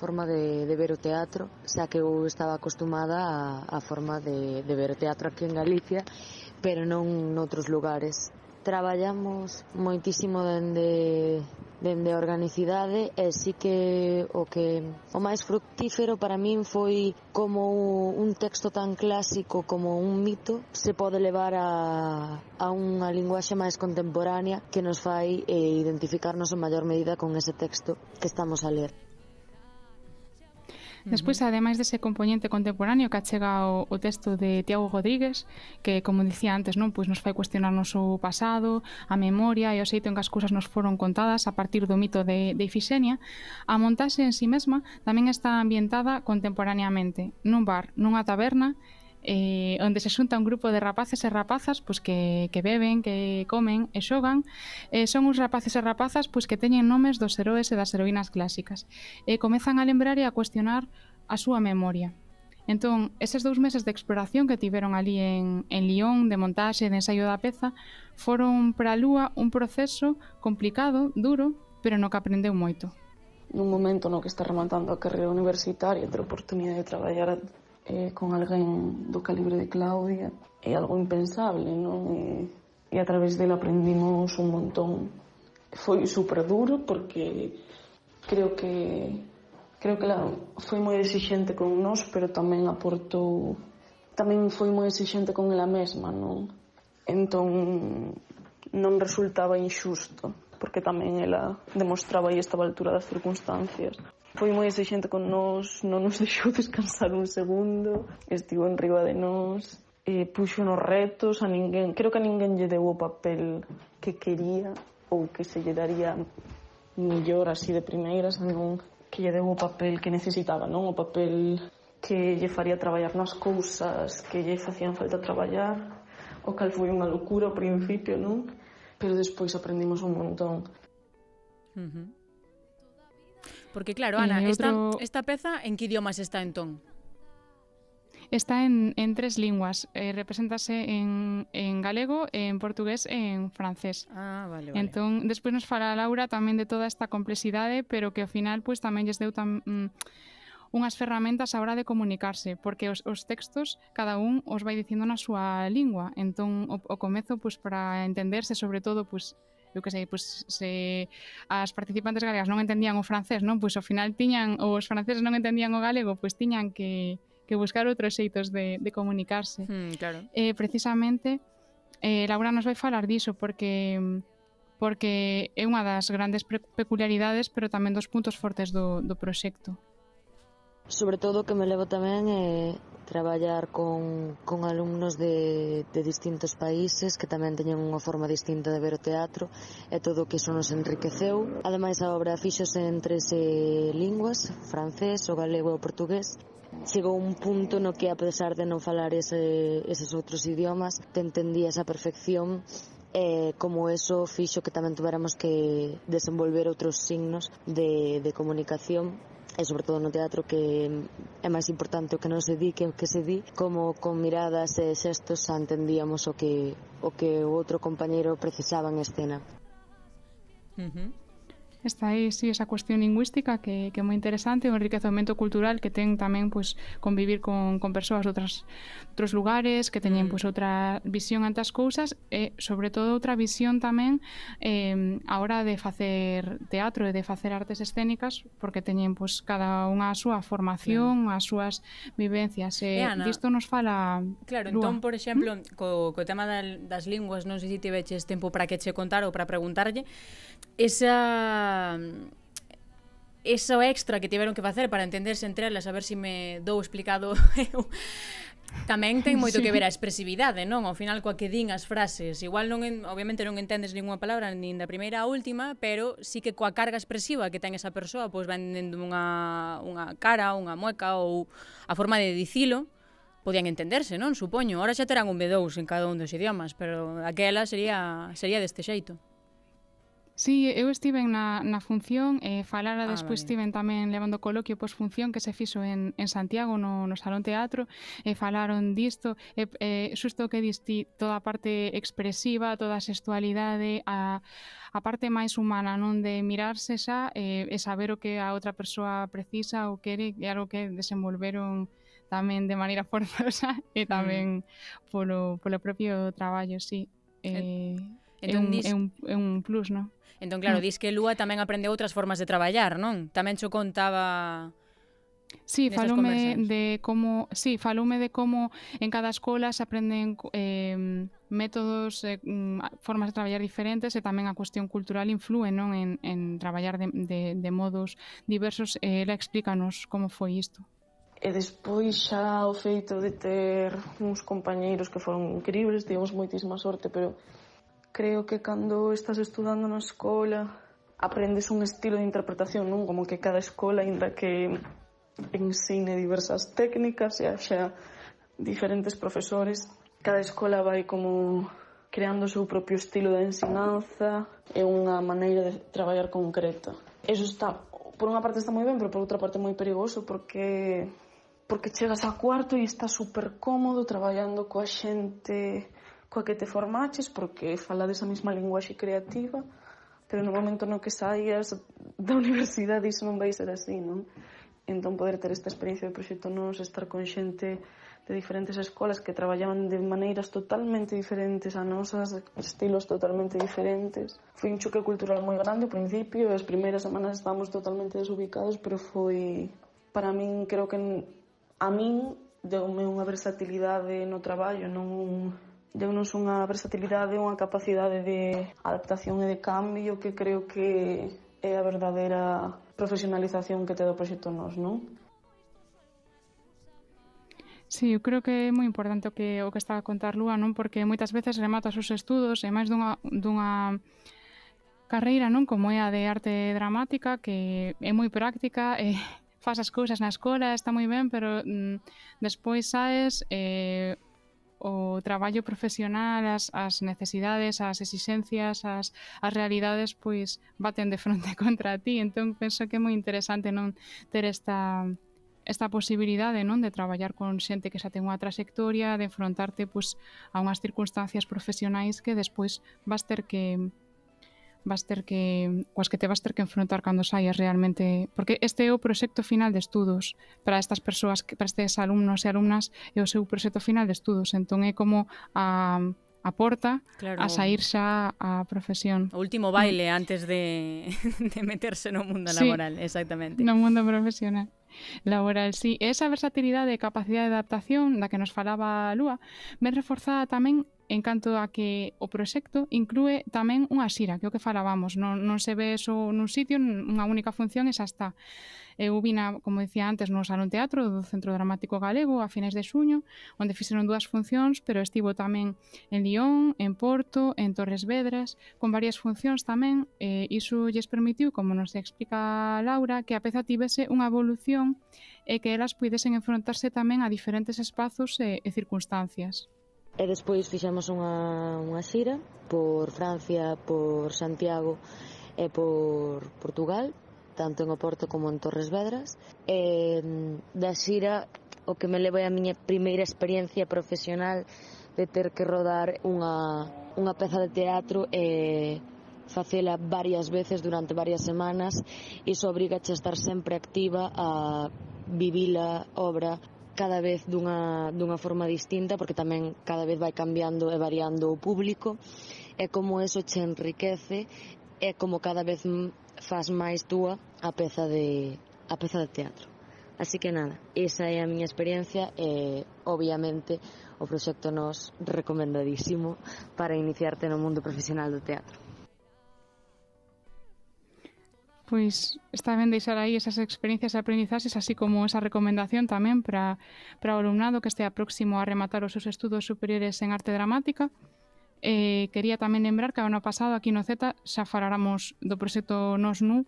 forma de, de ver o teatro, xa que eu estaba acostumada a, a forma de, de ver o teatro aquí en Galicia, pero non noutros lugares Traballamos moitísimo dende dende a organicidade e sí que o que o máis fructífero para min foi como un texto tan clásico como un mito se pode levar a, a unha linguaxe máis contemporánea que nos fai eh, identificarnos en maior medida con ese texto que estamos a ler. Despois, ademais dese componente contemporáneo que achega o, o texto de Tiago Rodríguez, que, como dicía antes, non pois nos fai cuestionarnos o pasado, a memoria e o xeito en que as cousas nos foron contadas a partir do mito de, de Ifixenia, a montaxe en sí mesma tamén está ambientada contemporaneamente, nun bar, nunha taberna, eh, onde se xunta un grupo de rapaces e rapazas pois que, que beben, que comen e xogan. Eh, son uns rapaces e rapazas pois que teñen nomes dos heróes e das heroínas clásicas. E eh, comezan a lembrar e a cuestionar a súa memoria. Entón, eses dous meses de exploración que tiveron ali en, en Lyon, de montaxe e de ensaio da peza, foron para a Lúa un proceso complicado, duro, pero no que aprendeu moito. Nun momento no que está rematando a carreira universitaria, ter oportunidade de traballar eh, con alguén do calibre de Claudia é algo impensable, non? E, e a través dela aprendimos un montón. Foi super duro porque creo que creo que la, foi moi exixente con nós, pero tamén aportou tamén foi moi exixente con ela mesma, non? Entón non resultaba injusto porque tamén ela demostraba e estaba a altura das circunstancias. Foi moi exigente con nós, non nos deixou descansar un segundo, estivo enriba de nós, e puxo nos retos a ninguén, creo que a ninguén lle deu o papel que quería ou que se lle daría millor así de primeiras, a non que lle deu o papel que necesitaba, non? O papel que lle faría traballar nas cousas que lle facían falta traballar, o cal foi unha locura ao principio, non? Pero despois aprendimos un montón. Uh -huh. Porque claro, Ana, eh, esta, esta peza en que idiomas está entón? Está en, en tres linguas. Eh, represéntase en, en galego, en portugués e en francés. Ah, vale, vale. Entón, despois nos fala Laura tamén de toda esta complexidade, pero que ao final pois tamén lles deu tam, mm, unhas ferramentas á hora de comunicarse, porque os, os textos cada un os vai dicindo na súa lingua. Entón, o, o comezo pois para entenderse, sobre todo, pois eu que sei, pois se as participantes galegas non entendían o francés, non? Pois ao final tiñan, ou os franceses non entendían o galego, pois tiñan que, que buscar outros xeitos de, de comunicarse. Mm, claro. Eh, precisamente, eh, Laura nos vai falar diso, porque porque é unha das grandes peculiaridades, pero tamén dos puntos fortes do, do proxecto. Sobre todo que me levo tamén é traballar con, con alumnos de, de distintos países que tamén teñen unha forma distinta de ver o teatro e todo o que iso nos enriqueceu. Ademais, a obra fixose en tres eh, linguas, francés, o galego e o portugués, chegou un punto no que a pesar de non falar ese, eses outros idiomas te entendías a perfección e como eso fixo que tamén tuveramos que desenvolver outros signos de, de comunicación e sobre todo no teatro que é máis importante o que non se di que o que se di como con miradas e xestos xa entendíamos o que o que o outro compañeiro precisaba en escena. Uh -huh. Está aí, sí, esa cuestión lingüística que, que é moi interesante, o enriquecemento cultural que ten tamén pois convivir con, con persoas de outras, outros lugares, que teñen mm. pois outra visión ante as cousas e, sobre todo, outra visión tamén eh, a hora de facer teatro e de facer artes escénicas, porque teñen pois cada unha a súa formación, mm. as súas vivencias. E, e Ana, disto nos fala... Claro, Lua. entón, por ¿Mm? exemplo, ¿Mm? co, co tema das linguas, non sei se ti veches tempo para que che contar ou para preguntarlle, esa Um, eso extra que tiveron que facer para entenderse entre elas, a ver se si me dou explicado eu. Tamén ten moito sí. que ver a expresividade, non? Ao final coa que din as frases. Igual non en, obviamente non entendes ningunha palabra nin da primeira á última, pero sí que coa carga expresiva que ten esa persoa, pois van dendo unha unha cara, unha mueca ou a forma de dicilo, podían entenderse, non? Supoño. Ahora xa terán un B2 en cada un dos idiomas, pero aquela sería sería deste xeito. Sí, eu estive na, na función e eh, falara ah, despois vale. estiven tamén levando coloquio pois función que se fixo en, en Santiago no, no Salón Teatro e falaron disto e eh, xusto o que diste toda a parte expresiva, toda a sexualidade a, a parte máis humana non de mirarse xa eh, e saber o que a outra persoa precisa ou quere é algo que desenvolveron tamén de maneira forzosa e mm. tamén mm. polo, polo propio traballo, sí. Eh, Entón, é, un, entón dis... é, un, é un plus, non? Entón, claro, mm. dis que Lúa tamén aprende outras formas de traballar, non? Tamén xo contaba... Sí, falume de como, sí, falume de como en cada escola se aprenden eh, métodos, eh, mm, formas de traballar diferentes e tamén a cuestión cultural influe non en, en traballar de, de, de modos diversos. Eh, ela explícanos como foi isto. E despois xa o feito de ter uns compañeiros que foron increíbles, tivemos moitísima sorte, pero Creo que cando estás estudando na escola aprendes un estilo de interpretación, non? Como que cada escola, ainda que ensine diversas técnicas e haxa diferentes profesores, cada escola vai como creando o seu propio estilo de ensinanza e unha maneira de traballar concreta. Eso está, por unha parte está moi ben, pero por outra parte moi perigoso porque porque chegas a cuarto e estás super cómodo traballando coa xente coa que te formaches porque falades a mesma linguaxe creativa pero no momento no que saías da universidade iso non vai ser así, non? Entón poder ter esta experiencia de proxecto nos, estar con xente de diferentes escolas que traballaban de maneiras totalmente diferentes a nosas, estilos totalmente diferentes. Foi un choque cultural moi grande ao principio, as primeiras semanas estábamos totalmente desubicados, pero foi para min creo que a min deu-me unha versatilidade no traballo, non un deunos unha versatilidade, unha capacidade de adaptación e de cambio que creo que é a verdadeira profesionalización que te do proxecto nos, non? Sí, eu creo que é moi importante o que o que está a contar Lúa, non? Porque moitas veces remata os seus estudos e máis dunha dunha carreira, non, como é a de arte dramática, que é moi práctica e faz as cousas na escola, está moi ben, pero mm, despois saes eh, o traballo profesional, as, as necesidades, as exixencias, as, as realidades, pois baten de fronte contra ti. Entón, penso que é moi interesante non ter esta esta posibilidade non de traballar con xente que xa ten unha trayectoria, de enfrontarte pois, a unhas circunstancias profesionais que despois vas ter que vas ter que coas que te vas ter que enfrontar cando saias realmente, porque este é o proxecto final de estudos para estas persoas, para estes alumnos e alumnas é o seu proxecto final de estudos, entón é como a a porta claro. a sair xa a profesión. O último baile antes de, de meterse no mundo laboral, sí, exactamente. No mundo profesional laboral, sí. E esa versatilidade e capacidade de adaptación da que nos falaba a Lúa ven reforzada tamén en canto a que o proxecto inclúe tamén unha xira, que é o que falábamos, non, non se ve eso nun sitio, unha única función e xa está. Eu vina, como decía antes, no Salón Teatro do Centro Dramático Galego a finais de xuño, onde fixeron dúas funcións, pero estivo tamén en Lión, en Porto, en Torres Vedras, con varias funcións tamén, e iso lles permitiu, como nos explica Laura, que a peza tivese unha evolución e que elas puidesen enfrontarse tamén a diferentes espazos e, e circunstancias. E despois fixemos unha, unha xira por Francia, por Santiago e por Portugal, tanto en Oporto como en Torres Vedras. E mm, da xira o que me leva a miña primeira experiencia profesional de ter que rodar unha, unha peza de teatro e facela varias veces durante varias semanas e iso obrigache a estar sempre activa a vivir a obra cada vez dunha, dunha forma distinta porque tamén cada vez vai cambiando e variando o público e como eso che enriquece e como cada vez faz máis túa a peza de, a peza de teatro. Así que nada, esa é a miña experiencia e obviamente o proxecto nos recomendadísimo para iniciarte no mundo profesional do teatro. Pois está ben deixar aí esas experiencias e aprendizaxes así como esa recomendación tamén para, para o alumnado que estea próximo a rematar os seus estudos superiores en arte dramática. Eh, quería tamén lembrar que ano pasado aquí no Z xa faláramos do proxecto Nos Nu,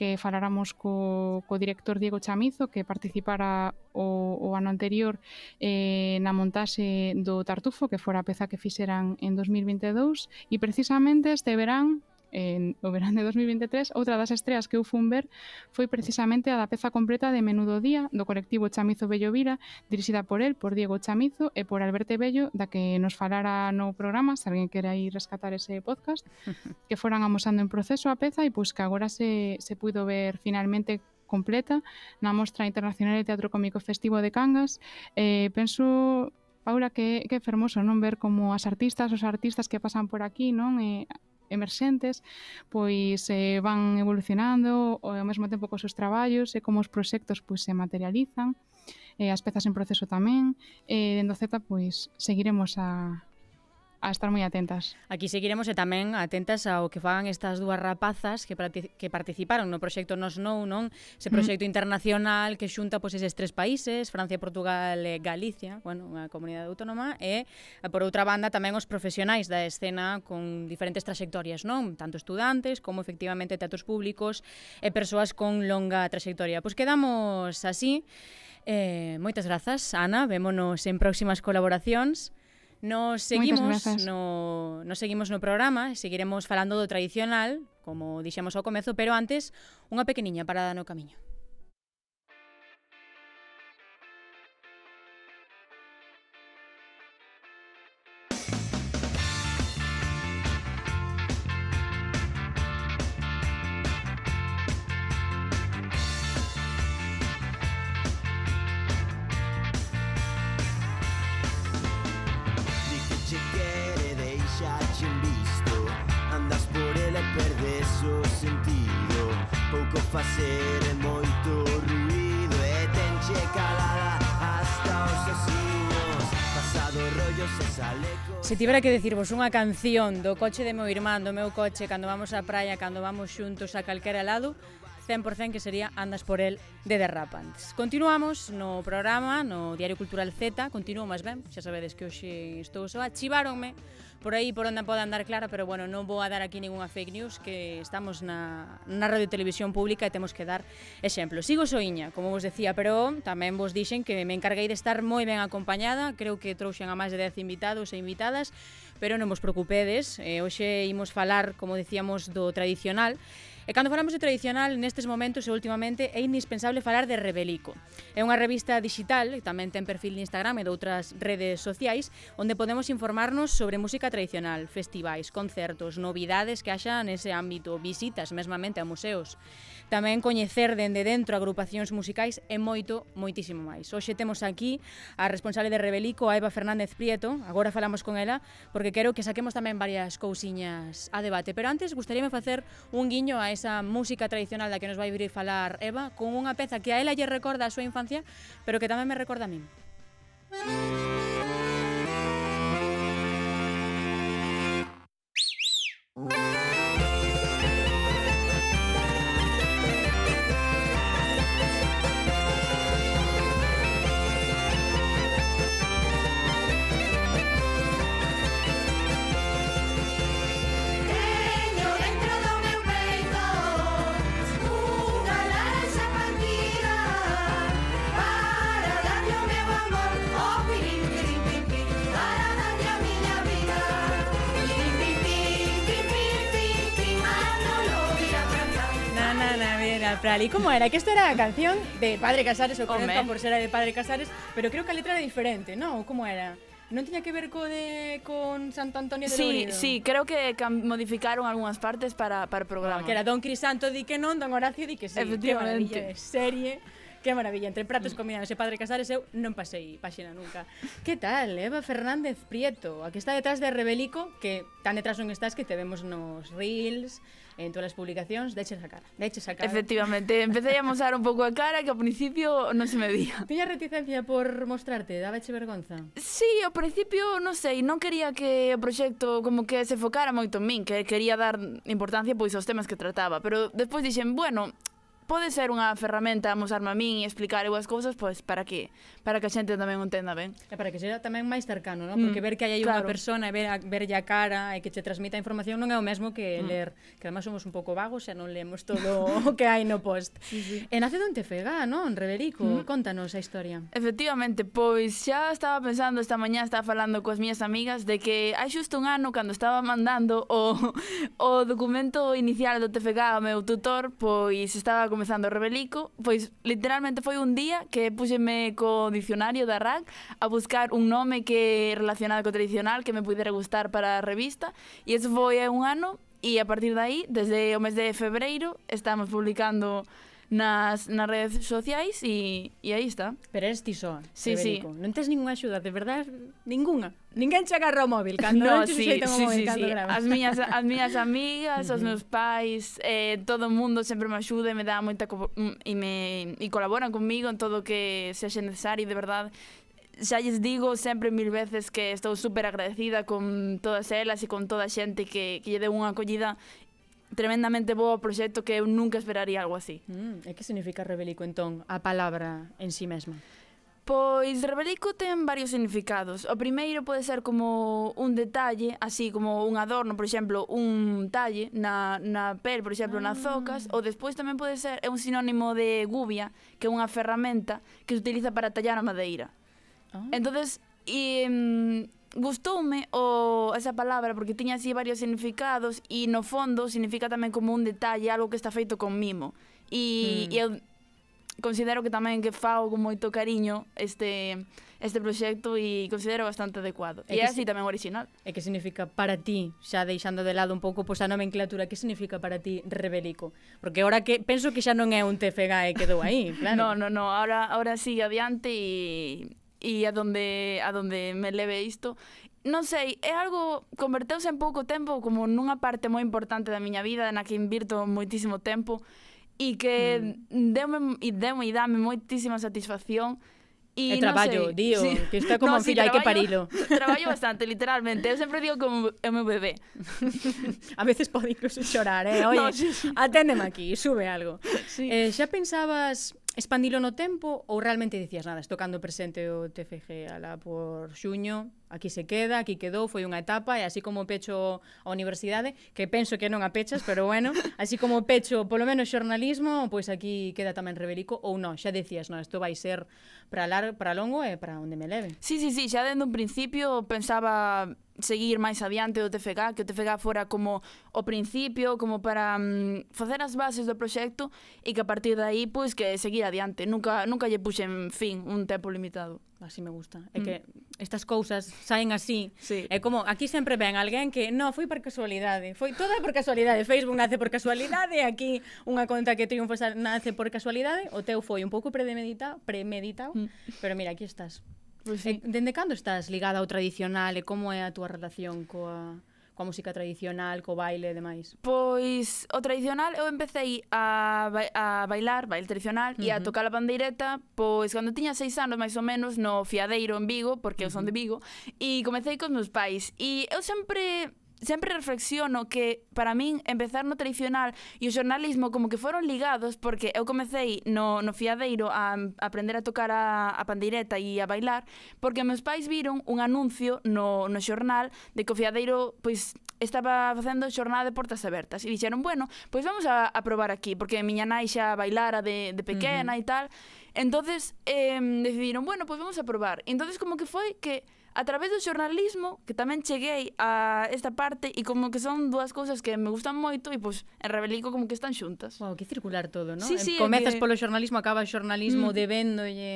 que faláramos co, co director Diego Chamizo, que participara o, o ano anterior eh, na montaxe do Tartufo, que fora a peza que fixeran en 2022, e precisamente este verán en o verán de 2023, outra das estreas que eu fun ver foi precisamente a da peza completa de Menudo Día do colectivo Chamizo Bello Vira, dirixida por el, por Diego Chamizo e por Alberto Bello, da que nos falara no programa, se alguén quere aí rescatar ese podcast, que foran amosando en proceso a peza e pois que agora se, se puido ver finalmente completa na Mostra Internacional de Teatro Cómico Festivo de Cangas. Eh, penso, Paula, que, que é fermoso non ver como as artistas, os artistas que pasan por aquí, non? Eh, emerxentes, pois eh, van evolucionando ao mesmo tempo cos seus traballos e como os proxectos pois se materializan, eh, as pezas en proceso tamén, e eh, dendo Z pois seguiremos a, a estar moi atentas. Aquí seguiremos e tamén atentas ao que fagan estas dúas rapazas que, que participaron no proxecto Nos Nou, non? Ese proxecto mm. internacional que xunta pois, eses tres países, Francia, Portugal e Galicia, bueno, unha comunidade autónoma, e, eh, por outra banda, tamén os profesionais da escena con diferentes trayectorias, non? Tanto estudantes como efectivamente teatros públicos e persoas con longa trayectoria. Pois quedamos así. Eh, moitas grazas, Ana. Vémonos en próximas colaboracións. Nos seguimos no, nos seguimos no programa, seguiremos falando do tradicional, como dixemos ao comezo, pero antes, unha pequeniña parada no camiño. Se tivera que decirvos unha canción do coche de meu irmán, do meu coche, cando vamos á praia, cando vamos xuntos a calquera lado, 100% que sería Andas por el de Derrapantes. Continuamos no programa, no Diario Cultural Z, continuo máis ben, xa sabedes que hoxe estou soa, chiváronme por aí por onde pode andar clara, pero bueno, non vou a dar aquí ninguna fake news, que estamos na, na radio televisión pública e temos que dar exemplo. Sigo soiña, como vos decía, pero tamén vos dixen que me encarguei de estar moi ben acompañada, creo que trouxen a máis de 10 invitados e invitadas, pero non vos preocupedes, eh, hoxe imos falar, como decíamos, do tradicional, E cando falamos de tradicional, nestes momentos e últimamente é indispensable falar de Rebelico. É unha revista digital, e tamén ten perfil de Instagram e de outras redes sociais, onde podemos informarnos sobre música tradicional, festivais, concertos, novidades que haxa nese ámbito, visitas mesmamente a museos tamén coñecer dende dentro agrupacións musicais e moito, moitísimo máis. Hoxe temos aquí a responsable de Rebelico, a Eva Fernández Prieto, agora falamos con ela, porque quero que saquemos tamén varias cousiñas a debate, pero antes gustaríame facer un guiño a esa música tradicional da que nos vai vir falar Eva, con unha peza que a ela lle recorda a súa infancia, pero que tamén me recorda a min. Música Hola, Prali, como era? Que esta era a canción de Padre Casares, o conozco por ser a de Padre Casares, pero creo que a letra era diferente, non? Como era? Non tiña que ver co de con Santo Antonio de Sí, Lourido? sí, creo que modificaron algunhas partes para, para o programa. Ah, que era Don Crisanto di que non, Don Horacio di que sí. Efectivamente. Que serie. Que maravilla, entre pratos mm. combinados e Padre Casares eu non pasei páxina nunca. que tal, Eva Fernández Prieto, a que está detrás de Rebelico, que tan detrás non estás que te vemos nos reels, en todas as publicacións, deches a cara. Deches a cara. Efectivamente, empecé a mostrar un pouco a cara que ao principio non se me vía. Tiña reticencia por mostrarte, dabache vergonza? Sí, ao principio, non sei, non quería que o proxecto como que se focara moito en min, que quería dar importancia pois aos temas que trataba, pero despois dixen, bueno, pode ser unha ferramenta a mosarme a min e explicar as cousas pois para que para que a xente tamén o entenda ben. E para que sexa tamén máis cercano, non? Mm, Porque mm, ver que hai claro. unha persona e ver a, ver a cara e que che transmita a información non é o mesmo que mm. ler, que además somos un pouco vagos e non leemos todo o que hai no post. Sí, sí. E nace dun tefega, non? Reverico, mm. contanos a historia. Efectivamente, pois xa estaba pensando esta mañá, estaba falando coas miñas amigas de que hai xusto un ano cando estaba mandando o, o documento inicial do TFG ao meu tutor, pois estaba comezando o rebelico, pois literalmente foi un día que puxeme co dicionario da RAC a buscar un nome que relacionado co tradicional que me pudera gustar para a revista. E eso foi un ano e a partir de aí, desde o mes de febreiro, estamos publicando nas, nas redes sociais e, e aí está. Pero eres ti só, sí, sí. Non tes ninguna axuda, de verdade, ninguna. Ninguén che agarra o móvil cando no, sí, sí, o móvil sí, cando sí. As miñas, as miñas amigas, os meus pais, eh, todo o mundo sempre me axuda e me dá moita mm, e me e colaboran comigo en todo o que sexa necesario, de verdade xa lles digo sempre mil veces que estou super agradecida con todas elas e con toda a xente que, que lle deu unha acollida tremendamente bo proxecto que eu nunca esperaría algo así. Mm, e que significa rebelico entón a palabra en si sí mesma? Pois rebelico ten varios significados. O primeiro pode ser como un detalle, así como un adorno, por exemplo, un talle na, na pel, por exemplo, ah. nas zocas, ou despois tamén pode ser é un sinónimo de gubia, que é unha ferramenta que se utiliza para tallar a madeira. Ah. Entonces, e, gustoume o esa palabra porque tiña así varios significados e no fondo significa tamén como un detalle, algo que está feito con mimo. E, mm. e eu considero que tamén que fago con moito cariño este este proxecto e considero bastante adecuado. E, e así tamén original. E que significa para ti, xa deixando de lado un pouco pois a nomenclatura, que significa para ti rebelico? Porque ahora que penso que xa non é un TFG e eh, quedou aí, claro. no, no, no, ahora ahora sigue adiante e e a donde a donde me leve isto non sei, é algo converteuse en pouco tempo como nunha parte moi importante da miña vida na que invirto moitísimo tempo e que mm. deume e deume e dame moitísima satisfacción E, e traballo, sei, dío, sí. que está como no, un fillo, sí, hai que parilo. Traballo bastante, literalmente. Eu sempre digo como é o meu bebé. A veces pode incluso chorar, eh? Oye, no, sí, sí. aténdeme aquí, sube algo. Sí. Eh, xa pensabas expandilo no tempo ou realmente dicías nada, estocando presente o TFG ala por xuño, aquí se queda, aquí quedou, foi unha etapa e así como pecho a universidade, que penso que non a pechas, pero bueno, así como pecho polo menos xornalismo, pois aquí queda tamén Rebelico ou non, xa decías, non, isto vai ser para lar, para longo e para onde me leve. Sí, sí, sí, xa dende un principio pensaba seguir máis adiante o TFK, que o TFK fora como o principio, como para mm, facer as bases do proxecto e que a partir de aí, pois, que seguir adiante. Nunca, nunca lle puxen fin un tempo limitado así me gusta. É mm. que estas cousas saen así. Sí. É como, aquí sempre ven alguén que, no, foi por casualidade. Foi toda por casualidade. Facebook nace por casualidade, aquí unha conta que triunfa nace por casualidade. O teu foi un pouco premeditado, premeditado mm. pero mira, aquí estás. Pues sí. E, dende cando estás ligada ao tradicional e como é a túa relación coa coa música tradicional, co baile e demais? Pois o tradicional eu empecé a, ba a bailar, baile tradicional, uh -huh. e a tocar a pandeireta, pois cando tiña seis anos máis ou menos no Fiadeiro en Vigo, porque eu son de Vigo, e comecei cos meus pais. E eu sempre sempre reflexiono que para min empezar no tradicional e o xornalismo como que foron ligados porque eu comecei no, no fiadeiro a, a aprender a tocar a, a pandeireta e a bailar porque meus pais viron un anuncio no, no xornal de que o fiadeiro pois estaba facendo xornada de portas abertas e dixeron, bueno, pois vamos a, a probar aquí porque miña nai xa bailara de, de pequena uh -huh. e tal entonces eh, decidiron, bueno, pois vamos a probar entonces como que foi que a través do xornalismo, que tamén cheguei a esta parte e como que son dúas cousas que me gustan moito e pois en Rebelico como que están xuntas. Wow, que circular todo, non? Sí, sí, eh, Comezas que... polo xornalismo, acabas xornalismo mm. debéndolle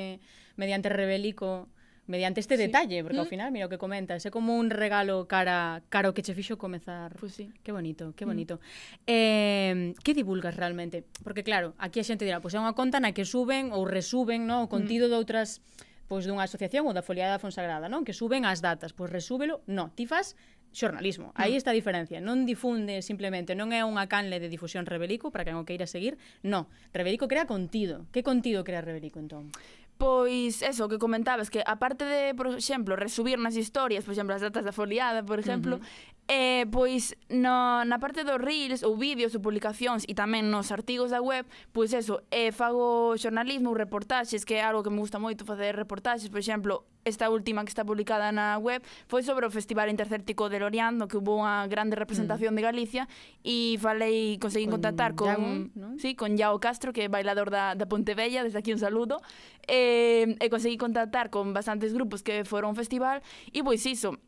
mediante Rebelico mediante este sí. detalle, porque mm. ao final, mira o que comentas, é como un regalo cara caro que che fixo comezar. Pues sí. Que bonito, que mm. bonito. Mm. Eh, que divulgas realmente? Porque claro, aquí a xente dirá, pois pues é unha conta na que suben ou resuben, no, o mm. contido mm. de outras pois dunha asociación ou da foliada da Fonsagrada, non? Que suben as datas, pois resúbelo, no, ti fas xornalismo. Aí está a diferencia. Non difunde simplemente, non é unha canle de difusión Rebelico para que non queira seguir. No, Rebelico crea contido. Que contido crea Rebelico entón? Pois eso que comentabas que aparte de, por exemplo, resubir nas historias, por exemplo, as datas da foliada, por exemplo, uh -huh. Eh, pois no, na parte dos reels ou vídeos ou publicacións e tamén nos artigos da web, pois eso, eh, fago xornalismo ou reportaxes, que é algo que me gusta moito facer reportaxes, por exemplo, esta última que está publicada na web foi sobre o Festival Intercértico de Lorient, no que hubo unha grande representación mm. de Galicia e falei, conseguí con contactar con, Yago, ¿no? sí, con Yao Castro, que é bailador da, da Pontevella, desde aquí un saludo, eh, e conseguí contactar con bastantes grupos que foron ao festival e pois iso,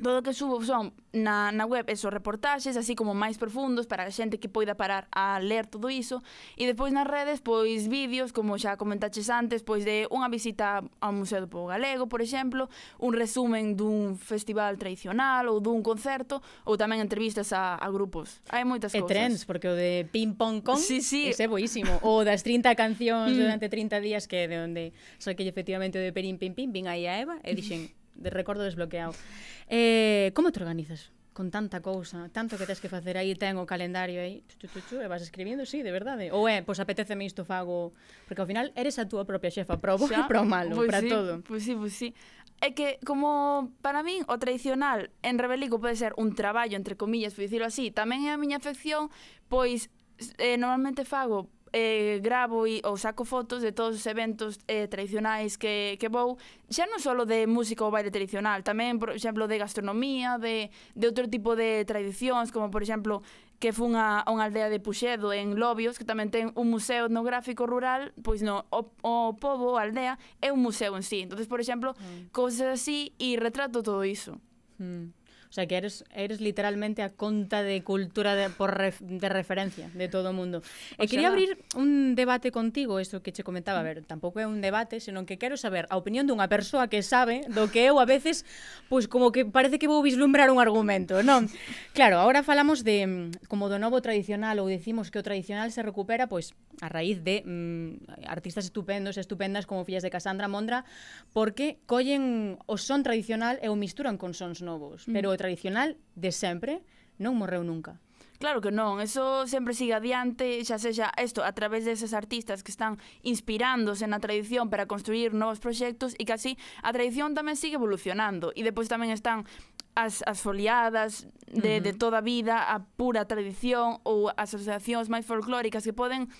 todo o que subo son na, na web esos reportaxes, así como máis profundos para a xente que poida parar a ler todo iso. E despois nas redes, pois vídeos, como xa comentaches antes, pois de unha visita ao Museo do Pobo Galego, por exemplo, un resumen dun festival tradicional ou dun concerto, ou tamén entrevistas a, a grupos. Hai moitas e cousas. E trends, porque o de Ping Pong con sí, sí. ese é boísimo. o das 30 cancións mm. durante 30 días que é de onde... Só que efectivamente o de Perín Pim Pim vin aí a Eva e dixen de recordo desbloqueado. Eh, como te organizas? con tanta cousa, tanto que tens que facer aí, ten o calendario aí, chu, chu, chu, e vas escribindo, sí, de verdade. Ou é, pois apetéceme isto fago, porque ao final eres a túa propia xefa, pro bo e pro malo, pois pues para sí, todo. Pois pues sí, pois pues sí. É que, como para min, o tradicional en Rebelico pode ser un traballo, entre comillas, por dicirlo así, tamén é a miña afección, pois eh, normalmente fago eh, gravo e, ou saco fotos de todos os eventos eh, tradicionais que, que vou, xa non só de música ou baile tradicional, tamén, por exemplo, de gastronomía, de, de outro tipo de tradicións, como, por exemplo, que fun a, a unha aldea de Puxedo en Lobios, que tamén ten un museo etnográfico rural, pois no, o, o povo, a aldea, é un museo en sí. entonces por exemplo, mm. cousas así e retrato todo iso. Mm. O sea, que eres, eres literalmente a conta de cultura de, por ref, de referencia de todo o eh, mundo. E quería quería abrir un debate contigo, isto que che comentaba, a ver, tampouco é un debate, senón que quero saber a opinión dunha persoa que sabe do que eu a veces, pois pues, como que parece que vou vislumbrar un argumento, non? Claro, agora falamos de mm, como do novo tradicional ou decimos que o tradicional se recupera pois a raíz de mm, artistas estupendos, estupendas como fillas de Cassandra Mondra, porque collen o son tradicional e o misturan con sons novos, mm. pero o tradicional de sempre non morreu nunca. Claro que non, eso sempre sigue adiante, xa sexa isto a través deses artistas que están inspirándose na tradición para construir novos proxectos e que así a tradición tamén sigue evolucionando e depois tamén están as, as foliadas de, uh -huh. de toda a vida, a pura tradición ou as asociacións máis folclóricas que poden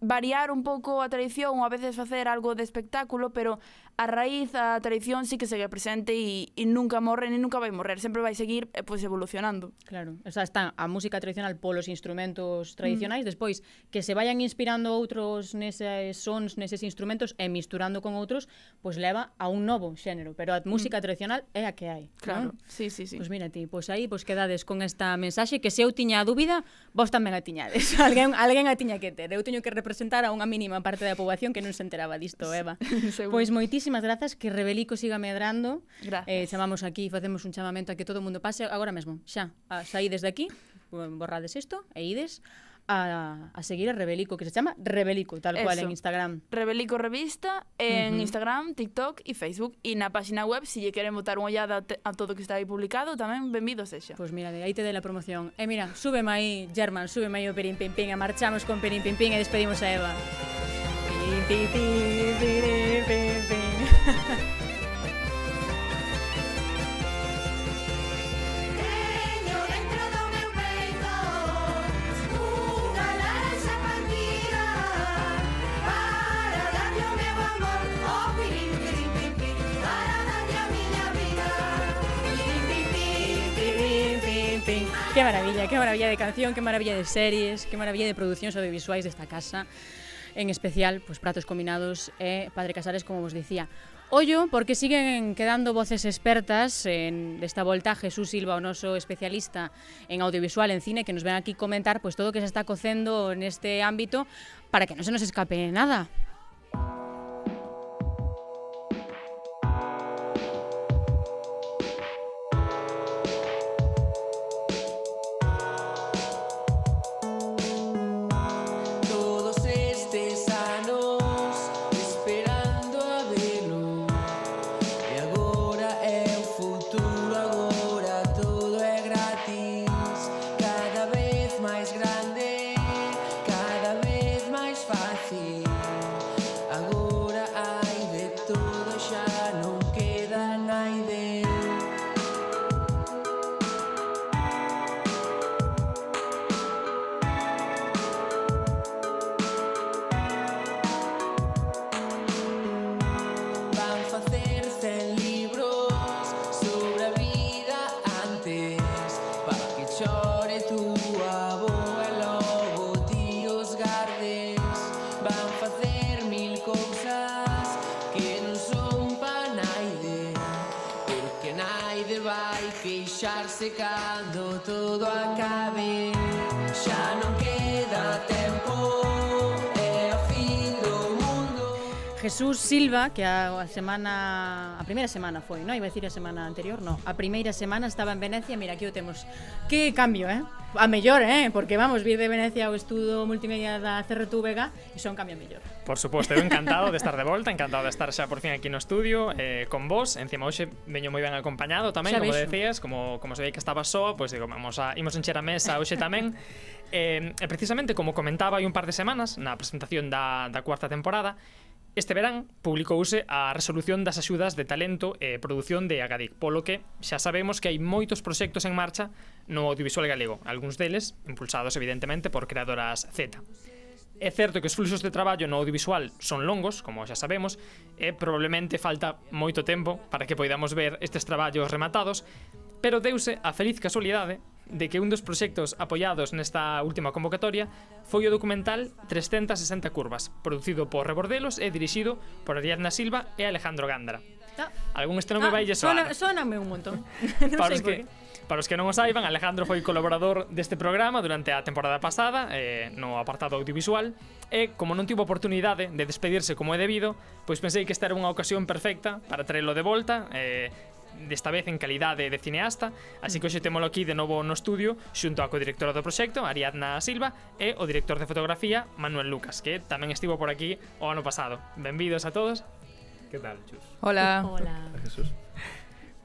variar un pouco a tradición ou a veces facer algo de espectáculo, pero a raíz, a tradición sí que segue presente e, e nunca morre, nin nunca vai morrer, sempre vai seguir eh, pois evolucionando. Claro, o sea, está a música tradicional polos instrumentos mm. tradicionais, mm. despois que se vayan inspirando outros neses sons, neses instrumentos e misturando con outros, pois pues, leva a un novo xénero, pero a mm. música mm. tradicional é a que hai. Claro, non? sí, sí, sí. Pois pues mira ti, pois aí pois quedades con esta mensaxe que se eu tiña a dúbida, vos tamén a tiñades. alguén, alguén a tiña que ter. Eu teño que representar a unha mínima parte da poboación que non se enteraba disto, Eva. pois moitísimo moitísimas grazas, que Rebelico siga medrando. Gracias. Eh, chamamos aquí, facemos un chamamento a que todo o mundo pase agora mesmo. Xa, a saídes de aquí, borrades isto e ides a, a seguir a Rebelico, que se chama Rebelico, tal Eso. en Instagram. Rebelico Revista en uh -huh. Instagram, TikTok e Facebook. E na páxina web, se si lle queren botar unha ollada a todo o que está aí publicado, tamén benvido sexa. Pois pues mira, de aí te dei a promoción. E eh, mira, súbeme aí, German, súbeme aí o Perín Pim Pim, e marchamos con Perín Pim Pim e despedimos a Eva. Pim, pim, pim, pim, pim, pim, pim. Qué maravilla, qué maravilla de canción, qué maravilla de series, qué maravilla de producións audiovisuais desta casa. En especial, pues Pratos Combinados e eh, Padre Casares, como vos dicía. Ollo, porque siguen quedando voces expertas en desta volta Jesús Silva, o noso especialista en audiovisual, en cine, que nos ven aquí comentar pues todo o que se está cocendo neste ámbito para que non se nos escape nada. Jesús Silva, que a, a semana a primeira semana foi, non? Iba a decir a semana anterior, non. A primeira semana estaba en Venecia, mira, aquí o temos. Que cambio, eh? A mellor, eh? Porque vamos, vir de Venecia ao estudo multimedia da CRTU Vega e son cambio mellor. Por suposto, eu encantado de estar de volta, encantado de estar xa por fin aquí no estudio eh, con vos. Encima hoxe veño moi ben acompañado tamén, xa como vexo. decías, como, como ve que estaba soa, pois pues digo, vamos a, imos encher a mesa hoxe tamén. eh, precisamente, como comentaba hai un par de semanas, na presentación da, da cuarta temporada, Este verán publicouse a resolución das axudas de talento e produción de Agadic, polo que xa sabemos que hai moitos proxectos en marcha no audiovisual galego, algúns deles impulsados evidentemente por creadoras Z. É certo que os fluxos de traballo no audiovisual son longos, como xa sabemos, e probablemente falta moito tempo para que poidamos ver estes traballos rematados, pero deuse a feliz casualidade de que un dos proxectos apoiados nesta última convocatoria foi o documental 360 curvas, producido por Rebordelos e dirixido por Ariadna Silva e Alejandro Gándara. Ah. Algún este nome ah, vai soar. Sona, soname un montón. non para, os que, para os que non o saiban, Alejandro foi colaborador deste programa durante a temporada pasada eh, no apartado audiovisual e, como non tivo oportunidade de despedirse como é debido, pois pensei que esta era unha ocasión perfecta para traelo de volta eh, desta vez en calidade de cineasta, así que hoxe témolo aquí de novo no estudio xunto á codirectora do proxecto, Ariadna Silva, e o director de fotografía, Manuel Lucas, que tamén estivo por aquí o ano pasado. Benvidos a todos. Que tal, Chus? Hola. Hola. A Jesús.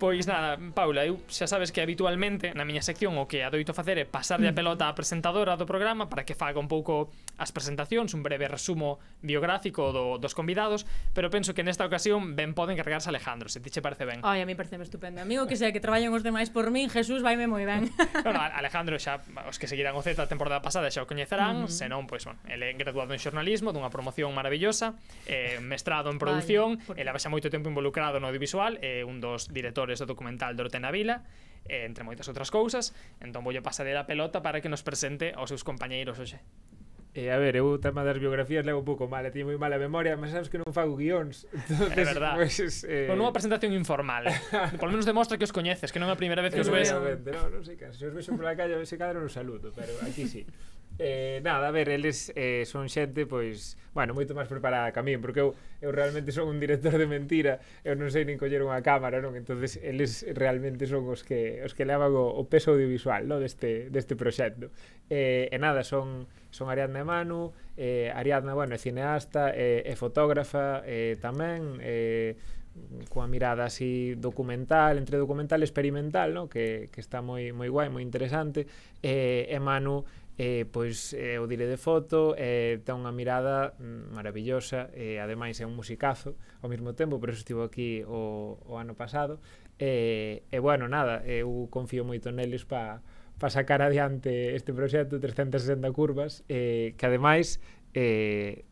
Pois nada, Paula, eu xa sabes que habitualmente na miña sección o que adoito facer é pasarlle a mm. pelota á presentadora do programa para que faga un pouco as presentacións, un breve resumo biográfico do, dos convidados, pero penso que nesta ocasión ben pode encargarse Alejandro, se ti che parece ben. Ai, a mí parece estupendo. Amigo que sea que traballen os demais por min, Jesús, vaime moi ben. bueno, Alejandro xa, os que seguirán o Z a temporada pasada xa o coñecerán, uh mm. senón, pois, bueno, ele é graduado en xornalismo dunha promoción maravillosa, eh, mestrado en produción, Vaya, por... ele xa moito tempo involucrado no audiovisual, é eh, un dos directores creadores do documental de na Vila, eh, entre moitas outras cousas. Entón voulle pasar a pelota para que nos presente aos seus compañeiros hoxe. E a ver, eu o tema das biografías levo un pouco mal, teño moi mala memoria, mas sabes que non fago guións. Entonces, é verdad. Pues, eh... Con unha presentación informal. Por lo menos demostra que os coñeces, que non é a primeira vez que os ves. Non, non sei, se os vexo pola calle, se cadra un saludo, pero aquí sí. Eh, nada, a ver, eles eh, son xente pois, bueno, moito máis preparada que a min, porque eu eu realmente son un director de mentira, eu non sei nin coller unha cámara, non? Entonces, eles realmente son os que os que levan o, o peso audiovisual, no, deste deste proxecto. Eh, e nada, son son Ariadna e Manu, eh, Ariadna, bueno, é cineasta, eh, é fotógrafa eh, tamén, eh, coa mirada así documental, entre documental e experimental, no? que, que está moi moi guai, moi interesante. Eh, e Manu eh, pois é eh, o dire de foto eh, ten unha mirada mm, maravillosa e eh, ademais é un musicazo ao mesmo tempo, pero estivo aquí o, o ano pasado. Eh, e eh, eh, bueno, nada, eu confío moito neles para pa sacar adiante este proxecto 360 curvas eh, que ademais eh,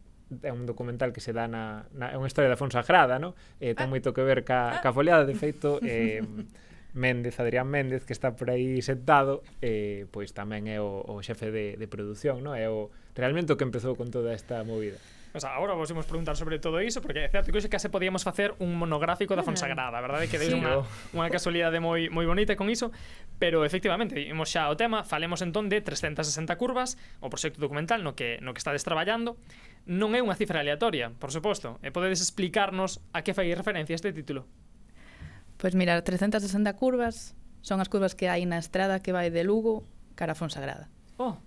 é un documental que se dá na, na é unha historia da Fonsagrada, no? Eh, ten ah. moito que ver ca, ah. ca foliada, de feito, eh, Méndez, Adrián Méndez, que está por aí sentado, eh, pois tamén é o, o xefe de, de produción, no? é o realmente o que empezou con toda esta movida. O sea, ahora vos imos preguntar sobre todo iso Porque é certo que hoxe case podíamos facer un monográfico da Fonsagrada Verdade que deis sí. unha, unha casualidade moi, moi bonita con iso Pero efectivamente, imos xa o tema Falemos entón de 360 curvas O proxecto documental no que, no que estades traballando Non é unha cifra aleatoria, por suposto E podedes explicarnos a que fai referencia este título Pois mira, 360 curvas son as curvas que hai na estrada que vai de Lugo cara a Fonsagrada. Oh,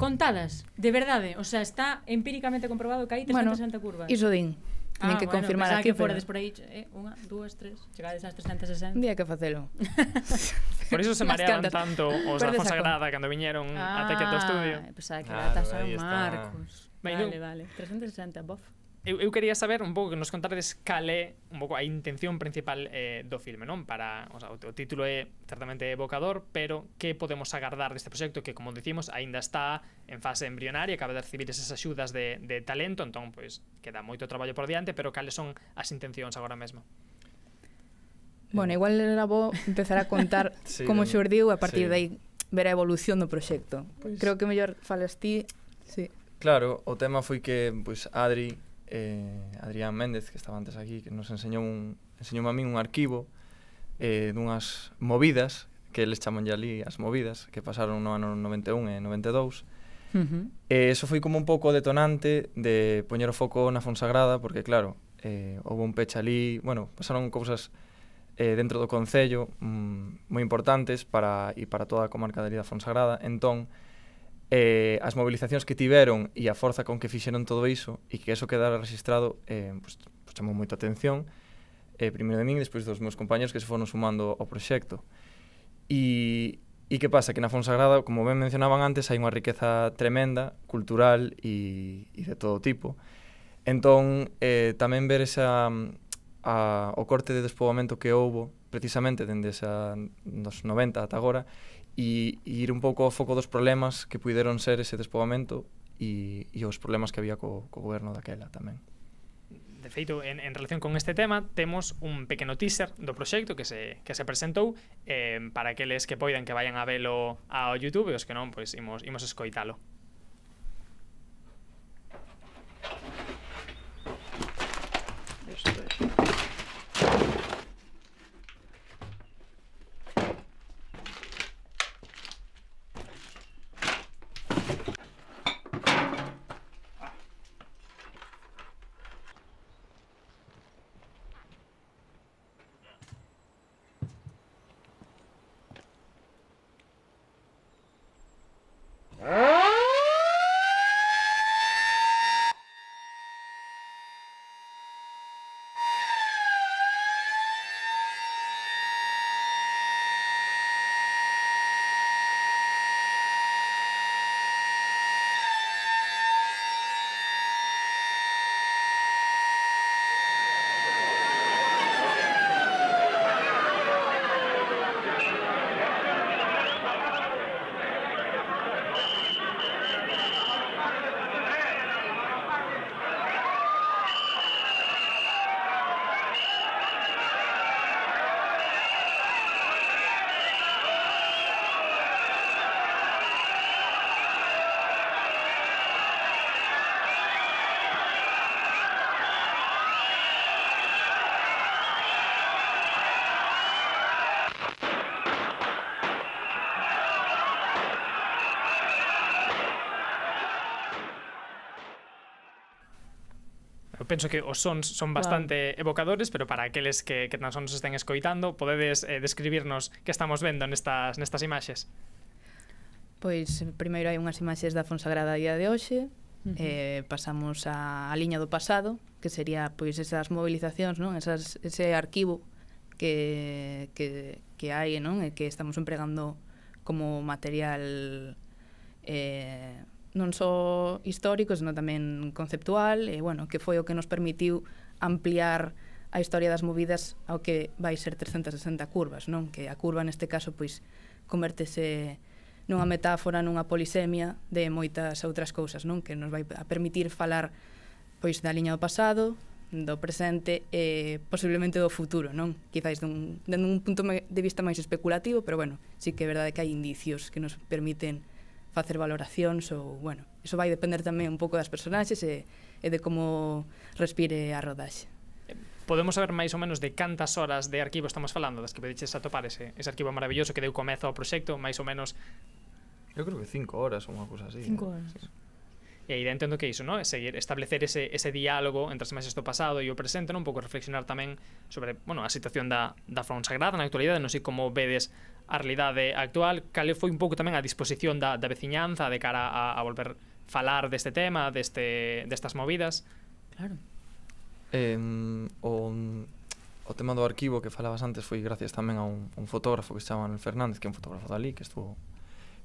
contadas, de verdade, o sea, está empíricamente comprobado que hai 360 bueno, curvas. Iso din. Tienen ah, que bueno, confirmar aquí, que pero... por aí, eh, unha, dúas, tres, chegades ás 360. Día que facelo. por iso se mareaban tanto os da Fonsagrada cando viñeron ah, até que ao estudio. Ah, pensaba que claro, era Marcos. Vale, vale, 360, bof eu, eu quería saber un pouco que nos contardes cal é un pouco a intención principal eh, do filme, non? Para, o, sea, o, o título é certamente evocador, pero que podemos agardar deste proxecto que, como dicimos, aínda está en fase embrionaria, acaba de recibir esas axudas de, de talento, entón, pois, queda moito traballo por diante, pero cales son as intencións agora mesmo? Bueno, igual era bo empezar a contar sí, como xurdiu a partir sí. de aí ver a evolución do proxecto. Pues... Creo que mellor falas ti. Sí. Claro, o tema foi que pues, Adri eh, Adrián Méndez, que estaba antes aquí, que nos enseñou un, enseñou a min un arquivo eh, dunhas movidas, que eles chaman ali as movidas, que pasaron no ano 91 e 92, Uh -huh. E eh, eso foi como un pouco detonante de poñer o foco na Fonsagrada, porque claro, eh, houve un peche ali, bueno, pasaron cousas eh, dentro do Concello mm, moi importantes para, e para toda a comarca da Lida Fonsagrada, entón, eh, as movilizacións que tiveron e a forza con que fixeron todo iso e que eso quedara registrado eh, pues, pues chamou moito atención eh, primeiro de min, despois dos meus compañeros que se foron sumando ao proxecto e, e que pasa? Que na Fonsagrada, como ben mencionaban antes, hai unha riqueza tremenda, cultural e, e de todo tipo entón eh, tamén ver esa, a, o corte de despoboamento que houbo precisamente dende esa, dos 90 ata agora e, e ir un pouco ao foco dos problemas que puideron ser ese despogamento e, e os problemas que había co, co goberno daquela tamén. De feito, en, en relación con este tema, temos un pequeno teaser do proxecto que se, que se presentou eh, para aqueles que poidan que vayan a velo ao YouTube e os que non, pois imos, imos escoitalo. penso que os sons son bastante evocadores, pero para aqueles que, que tan só nos estén escoitando, podedes eh, describirnos que estamos vendo nestas, nestas imaxes? Pois, primeiro hai unhas imaxes da Fonsagrada a día de hoxe, Uh -huh. eh, pasamos a, a liña do pasado, que sería pois esas movilizacións, non? Esas, ese arquivo que, que, que hai, non? E que estamos empregando como material eh, non só histórico, senón tamén conceptual, e, bueno, que foi o que nos permitiu ampliar a historia das movidas ao que vai ser 360 curvas, non? Que a curva neste caso pois convertese nunha metáfora, nunha polisemia de moitas outras cousas, non? Que nos vai a permitir falar pois da liña do pasado, do presente e posiblemente do futuro, non? Quizais dun, dun punto de vista máis especulativo, pero bueno, sí que é verdade que hai indicios que nos permiten facer valoracións ou, bueno, iso vai depender tamén un pouco das personaxes e, e de como respire a rodaxe. Podemos saber máis ou menos de cantas horas de arquivo estamos falando, das que pediches atopar ese, ese arquivo maravilloso que deu comezo ao proxecto, máis ou menos... Eu creo que cinco horas ou unha cousa así. Cinco eh? horas. Sí. E aí entendo que iso, non? É seguir, establecer ese, ese diálogo entre as imaxes do pasado e o presente, non? Un pouco reflexionar tamén sobre, bueno, a situación da, da Fron Sagrada na actualidade, non sei como vedes a realidade actual, cal foi un pouco tamén a disposición da, da veciñanza de cara a, a volver falar deste tema, deste, destas movidas. Claro. Eh, o, o tema do arquivo que falabas antes foi gracias tamén a un, un fotógrafo que se chama Fernández, que é un fotógrafo dali, que estuvo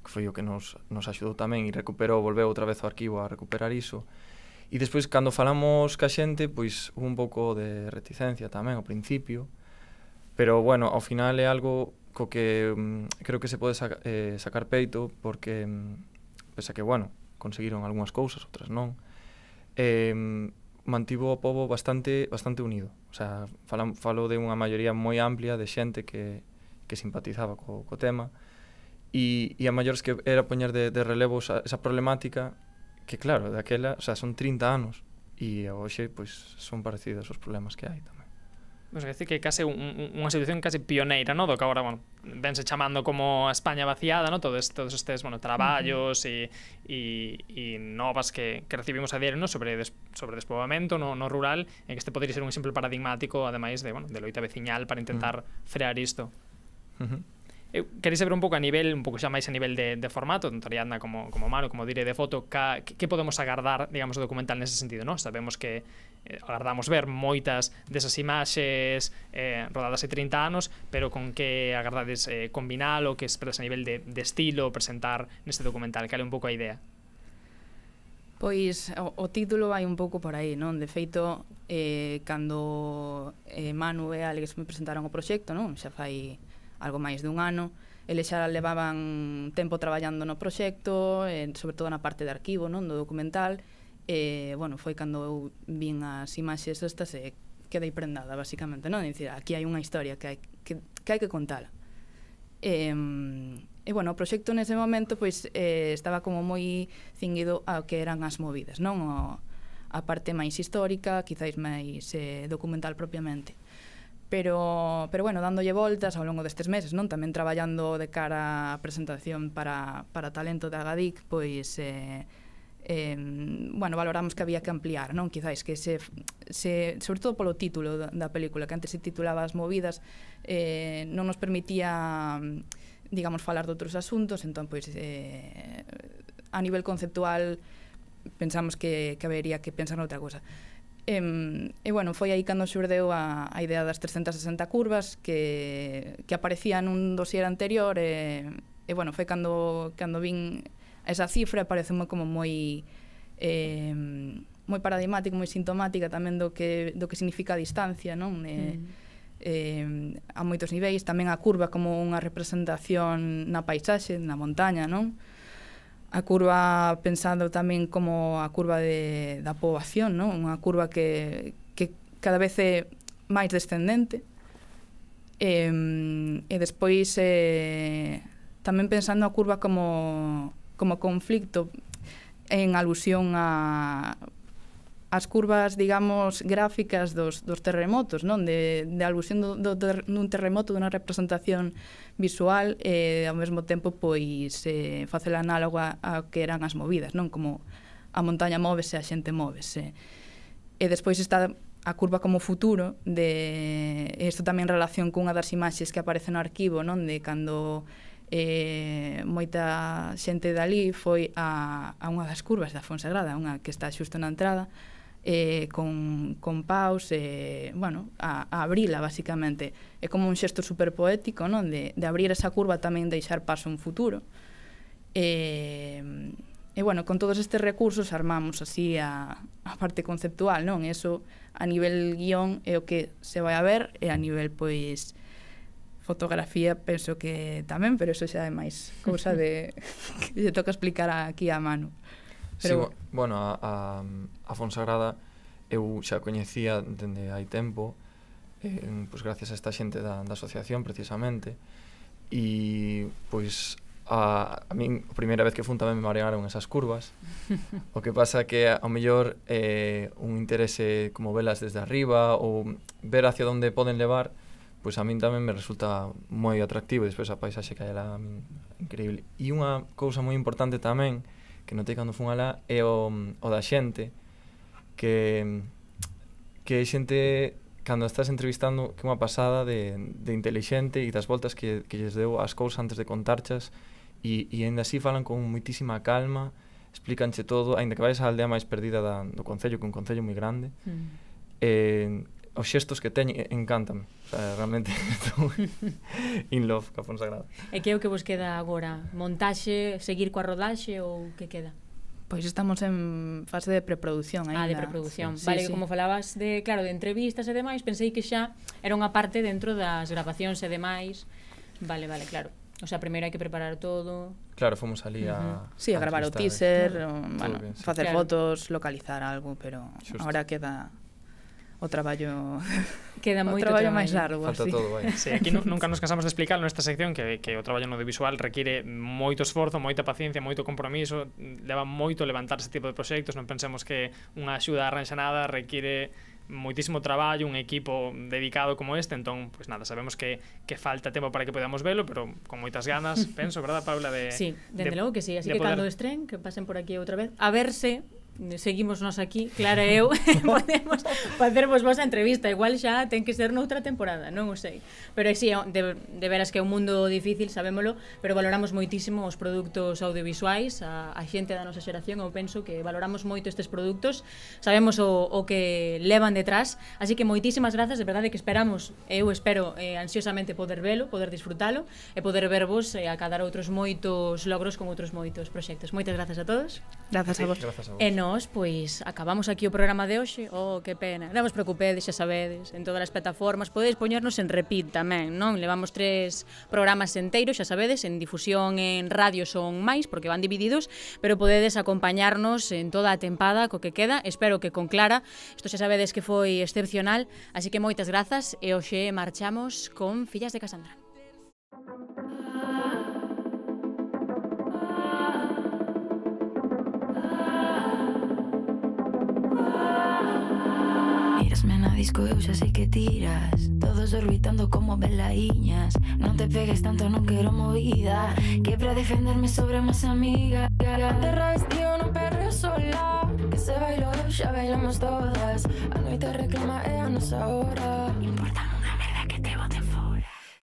que foi o que nos, nos axudou tamén e recuperou, volveu outra vez ao arquivo a recuperar iso. E despois, cando falamos ca xente, pois un pouco de reticencia tamén ao principio, pero bueno, ao final é algo co que um, creo que se pode saca, eh, sacar peito porque um, pese a que, bueno, conseguiron algunhas cousas, outras non, eh, mantivo o povo bastante bastante unido. O sea, falam, falo de unha maioría moi amplia de xente que, que simpatizaba co, co tema, e, e a maiores que era poñer de, de relevo esa, esa problemática que claro, daquela, o sea, son 30 anos e hoxe pois son parecidos os problemas que hai tamén. Pois Vamos a decir que case un, un, unha situación case pioneira, no? Do que agora, bueno, vense chamando como a España vaciada, no? Todos, todos estes, bueno, traballos e, e, e novas que, que recibimos a diario, no? Sobre, des, sobre despoboamento no, no rural, en que este podería ser un exemplo paradigmático, ademais de, bueno, de loita veciñal para intentar uh -huh. frear isto. Uh -huh. Eu quería saber un pouco a nivel, un pouco xa máis a nivel de, de formato, tanto Ariadna como, como Mano, como dire de foto, ca, que, que podemos agardar, digamos, o documental nese sentido, non? Sabemos que eh, agardamos ver moitas desas imaxes eh, rodadas hai 30 anos, pero con que agardades eh, combinar o que esperas a nivel de, de estilo, presentar neste documental, cal é un pouco a idea? Pois o, o título vai un pouco por aí, non? De feito, eh, cando eh, Manu e Alex me presentaron o proxecto, non? Xa fai algo máis dun ano, eles xa levaban tempo traballando no proxecto, e, sobre todo na parte de arquivo, non, do documental, e, bueno, foi cando eu vin as imaxes estas e quedei prendada, basicamente, non? Dicir, aquí hai unha historia que hai que, que, hai que contala. E, e, bueno, o proxecto nese momento pois eh, estaba como moi cinguido ao que eran as movidas, non? O, a parte máis histórica, quizáis máis eh, documental propiamente pero, pero bueno, dándolle voltas ao longo destes meses, non tamén traballando de cara a presentación para, para talento da Agadic, pois eh, eh, bueno, valoramos que había que ampliar, non? Quizáis que se, se sobre todo polo título da, da película, que antes se titulaba As movidas, eh, non nos permitía digamos falar de outros asuntos, entón pois eh, a nivel conceptual pensamos que, que habería que pensar noutra cousa. E, e bueno, foi aí cando xurdeu a, a idea das 360 curvas que, que aparecía nun dosier anterior e, e bueno, foi cando, cando vin esa cifra pareceme como moi eh, moi paradigmática, moi sintomática tamén do que, do que significa a distancia, non? Eh, mm eh, a moitos niveis, tamén a curva como unha representación na paisaxe, na montaña, non? a curva pensando tamén como a curva de, da poboación, non? Unha curva que, que cada vez é máis descendente. E, e despois eh, tamén pensando a curva como, como conflicto en alusión a as curvas, digamos, gráficas dos, dos terremotos, non? De, de alusión do, do ter, nun terremoto dunha representación visual e eh, ao mesmo tempo pois eh, facer análoga a que eran as movidas, non? Como a montaña móvese, a xente móvese. E despois está a curva como futuro de isto tamén en relación cunha das imaxes que aparece no arquivo, non? De cando eh, moita xente dali foi a, a unha das curvas da Fonsagrada, unha que está xusto na entrada, eh, con, con paus, eh, bueno, a, a abrila, basicamente. É como un xesto super poético, non? De, de abrir esa curva tamén deixar paso un futuro. E, e bueno, con todos estes recursos armamos así a, a parte conceptual, non? Eso a nivel guión é o que se vai a ver e a nivel, pois, fotografía penso que tamén, pero eso xa é máis cousa de que lle toca explicar aquí a mano. Pero... Sí, bueno, a, a, a Fonsagrada eu xa coñecía dende hai tempo, eh, pois gracias a esta xente da, da asociación precisamente, e pois a, a min a primeira vez que fun tamén me marearon esas curvas. O que pasa que ao mellor eh, un interese como velas desde arriba ou ver hacia onde poden levar pois a min tamén me resulta moi atractivo e despois a paisaxe que hai lá increíble. E unha cousa moi importante tamén que notei cando fun alá é o, o da xente que que xente cando estás entrevistando que unha pasada de, de intelixente e das voltas que, que lles deu as cousas antes de contarchas e, e ainda así falan con moitísima calma explícanche todo, ainda que vais á aldea máis perdida da, do Concello, que é un Concello moi grande mm. eh, os xestos que teñen encántame. O sea, realmente estou in love ca Fonsagrada. E que é o que vos queda agora? Montaxe, seguir coa rodaxe ou que queda? Pois estamos en fase de preproducción ainda. Ah, de preproducción. Sí, vale, sí. como falabas de, claro, de entrevistas e demais, pensei que xa era unha parte dentro das grabacións e demais. Vale, vale, claro. O sea, primeiro hai que preparar todo. Claro, fomos ali a... Uh -huh. Sí, a, a gravar o teaser, claro. bueno, bien, sí. facer claro. fotos, localizar algo, pero Justo. ahora queda o traballo queda moito traballo, traballo máis largo Falta así. todo, vai. Sí, aquí nu nunca nos cansamos de explicar nesta sección que, que o traballo no audiovisual require moito esforzo, moita paciencia, moito compromiso leva moito levantar ese tipo de proxectos non pensemos que unha axuda arranxanada require moitísimo traballo, un equipo dedicado como este, entón, pues nada, sabemos que, que falta tempo para que podamos velo, pero con moitas ganas, penso, verdad, Paula? De, sí, dende de, logo que sí, así que poder... cando estren, que pasen por aquí outra vez, a verse seguimos nos aquí, Clara e eu, podemos facervos vos a entrevista. Igual xa ten que ser noutra temporada, non o sei. Pero sí, de, de veras que é un mundo difícil, sabémolo, pero valoramos moitísimo os produtos audiovisuais, a, a xente da nosa xeración, eu penso que valoramos moito estes produtos, sabemos o, o que levan detrás, así que moitísimas grazas, de verdade que esperamos, eu espero eh, ansiosamente poder velo, poder disfrutalo e poder vervos e eh, acadar outros moitos logros con outros moitos proxectos. Moitas grazas a todos. Grazas a vos. Grazas a vos. E no, nós, pois, acabamos aquí o programa de hoxe. Oh, que pena. Non vos preocupedes, xa sabedes, en todas as plataformas. Podedes poñernos en repeat tamén, non? Levamos tres programas enteiros, xa sabedes, en difusión en radio son máis, porque van divididos, pero podedes acompañarnos en toda a tempada co que queda. Espero que con Clara, isto xa sabedes que foi excepcional, así que moitas grazas e hoxe marchamos con Fillas de Casandra. Mirasme na disco, eu xa sei que tiras. Todos orbitando como velaíñas Non te pegues tanto, non quero movida. Que para defenderme sobre máis amiga A terra estío no perreo sola. Que se bailou, xa bailamos todas. A noite reclama é a nosa hora Importa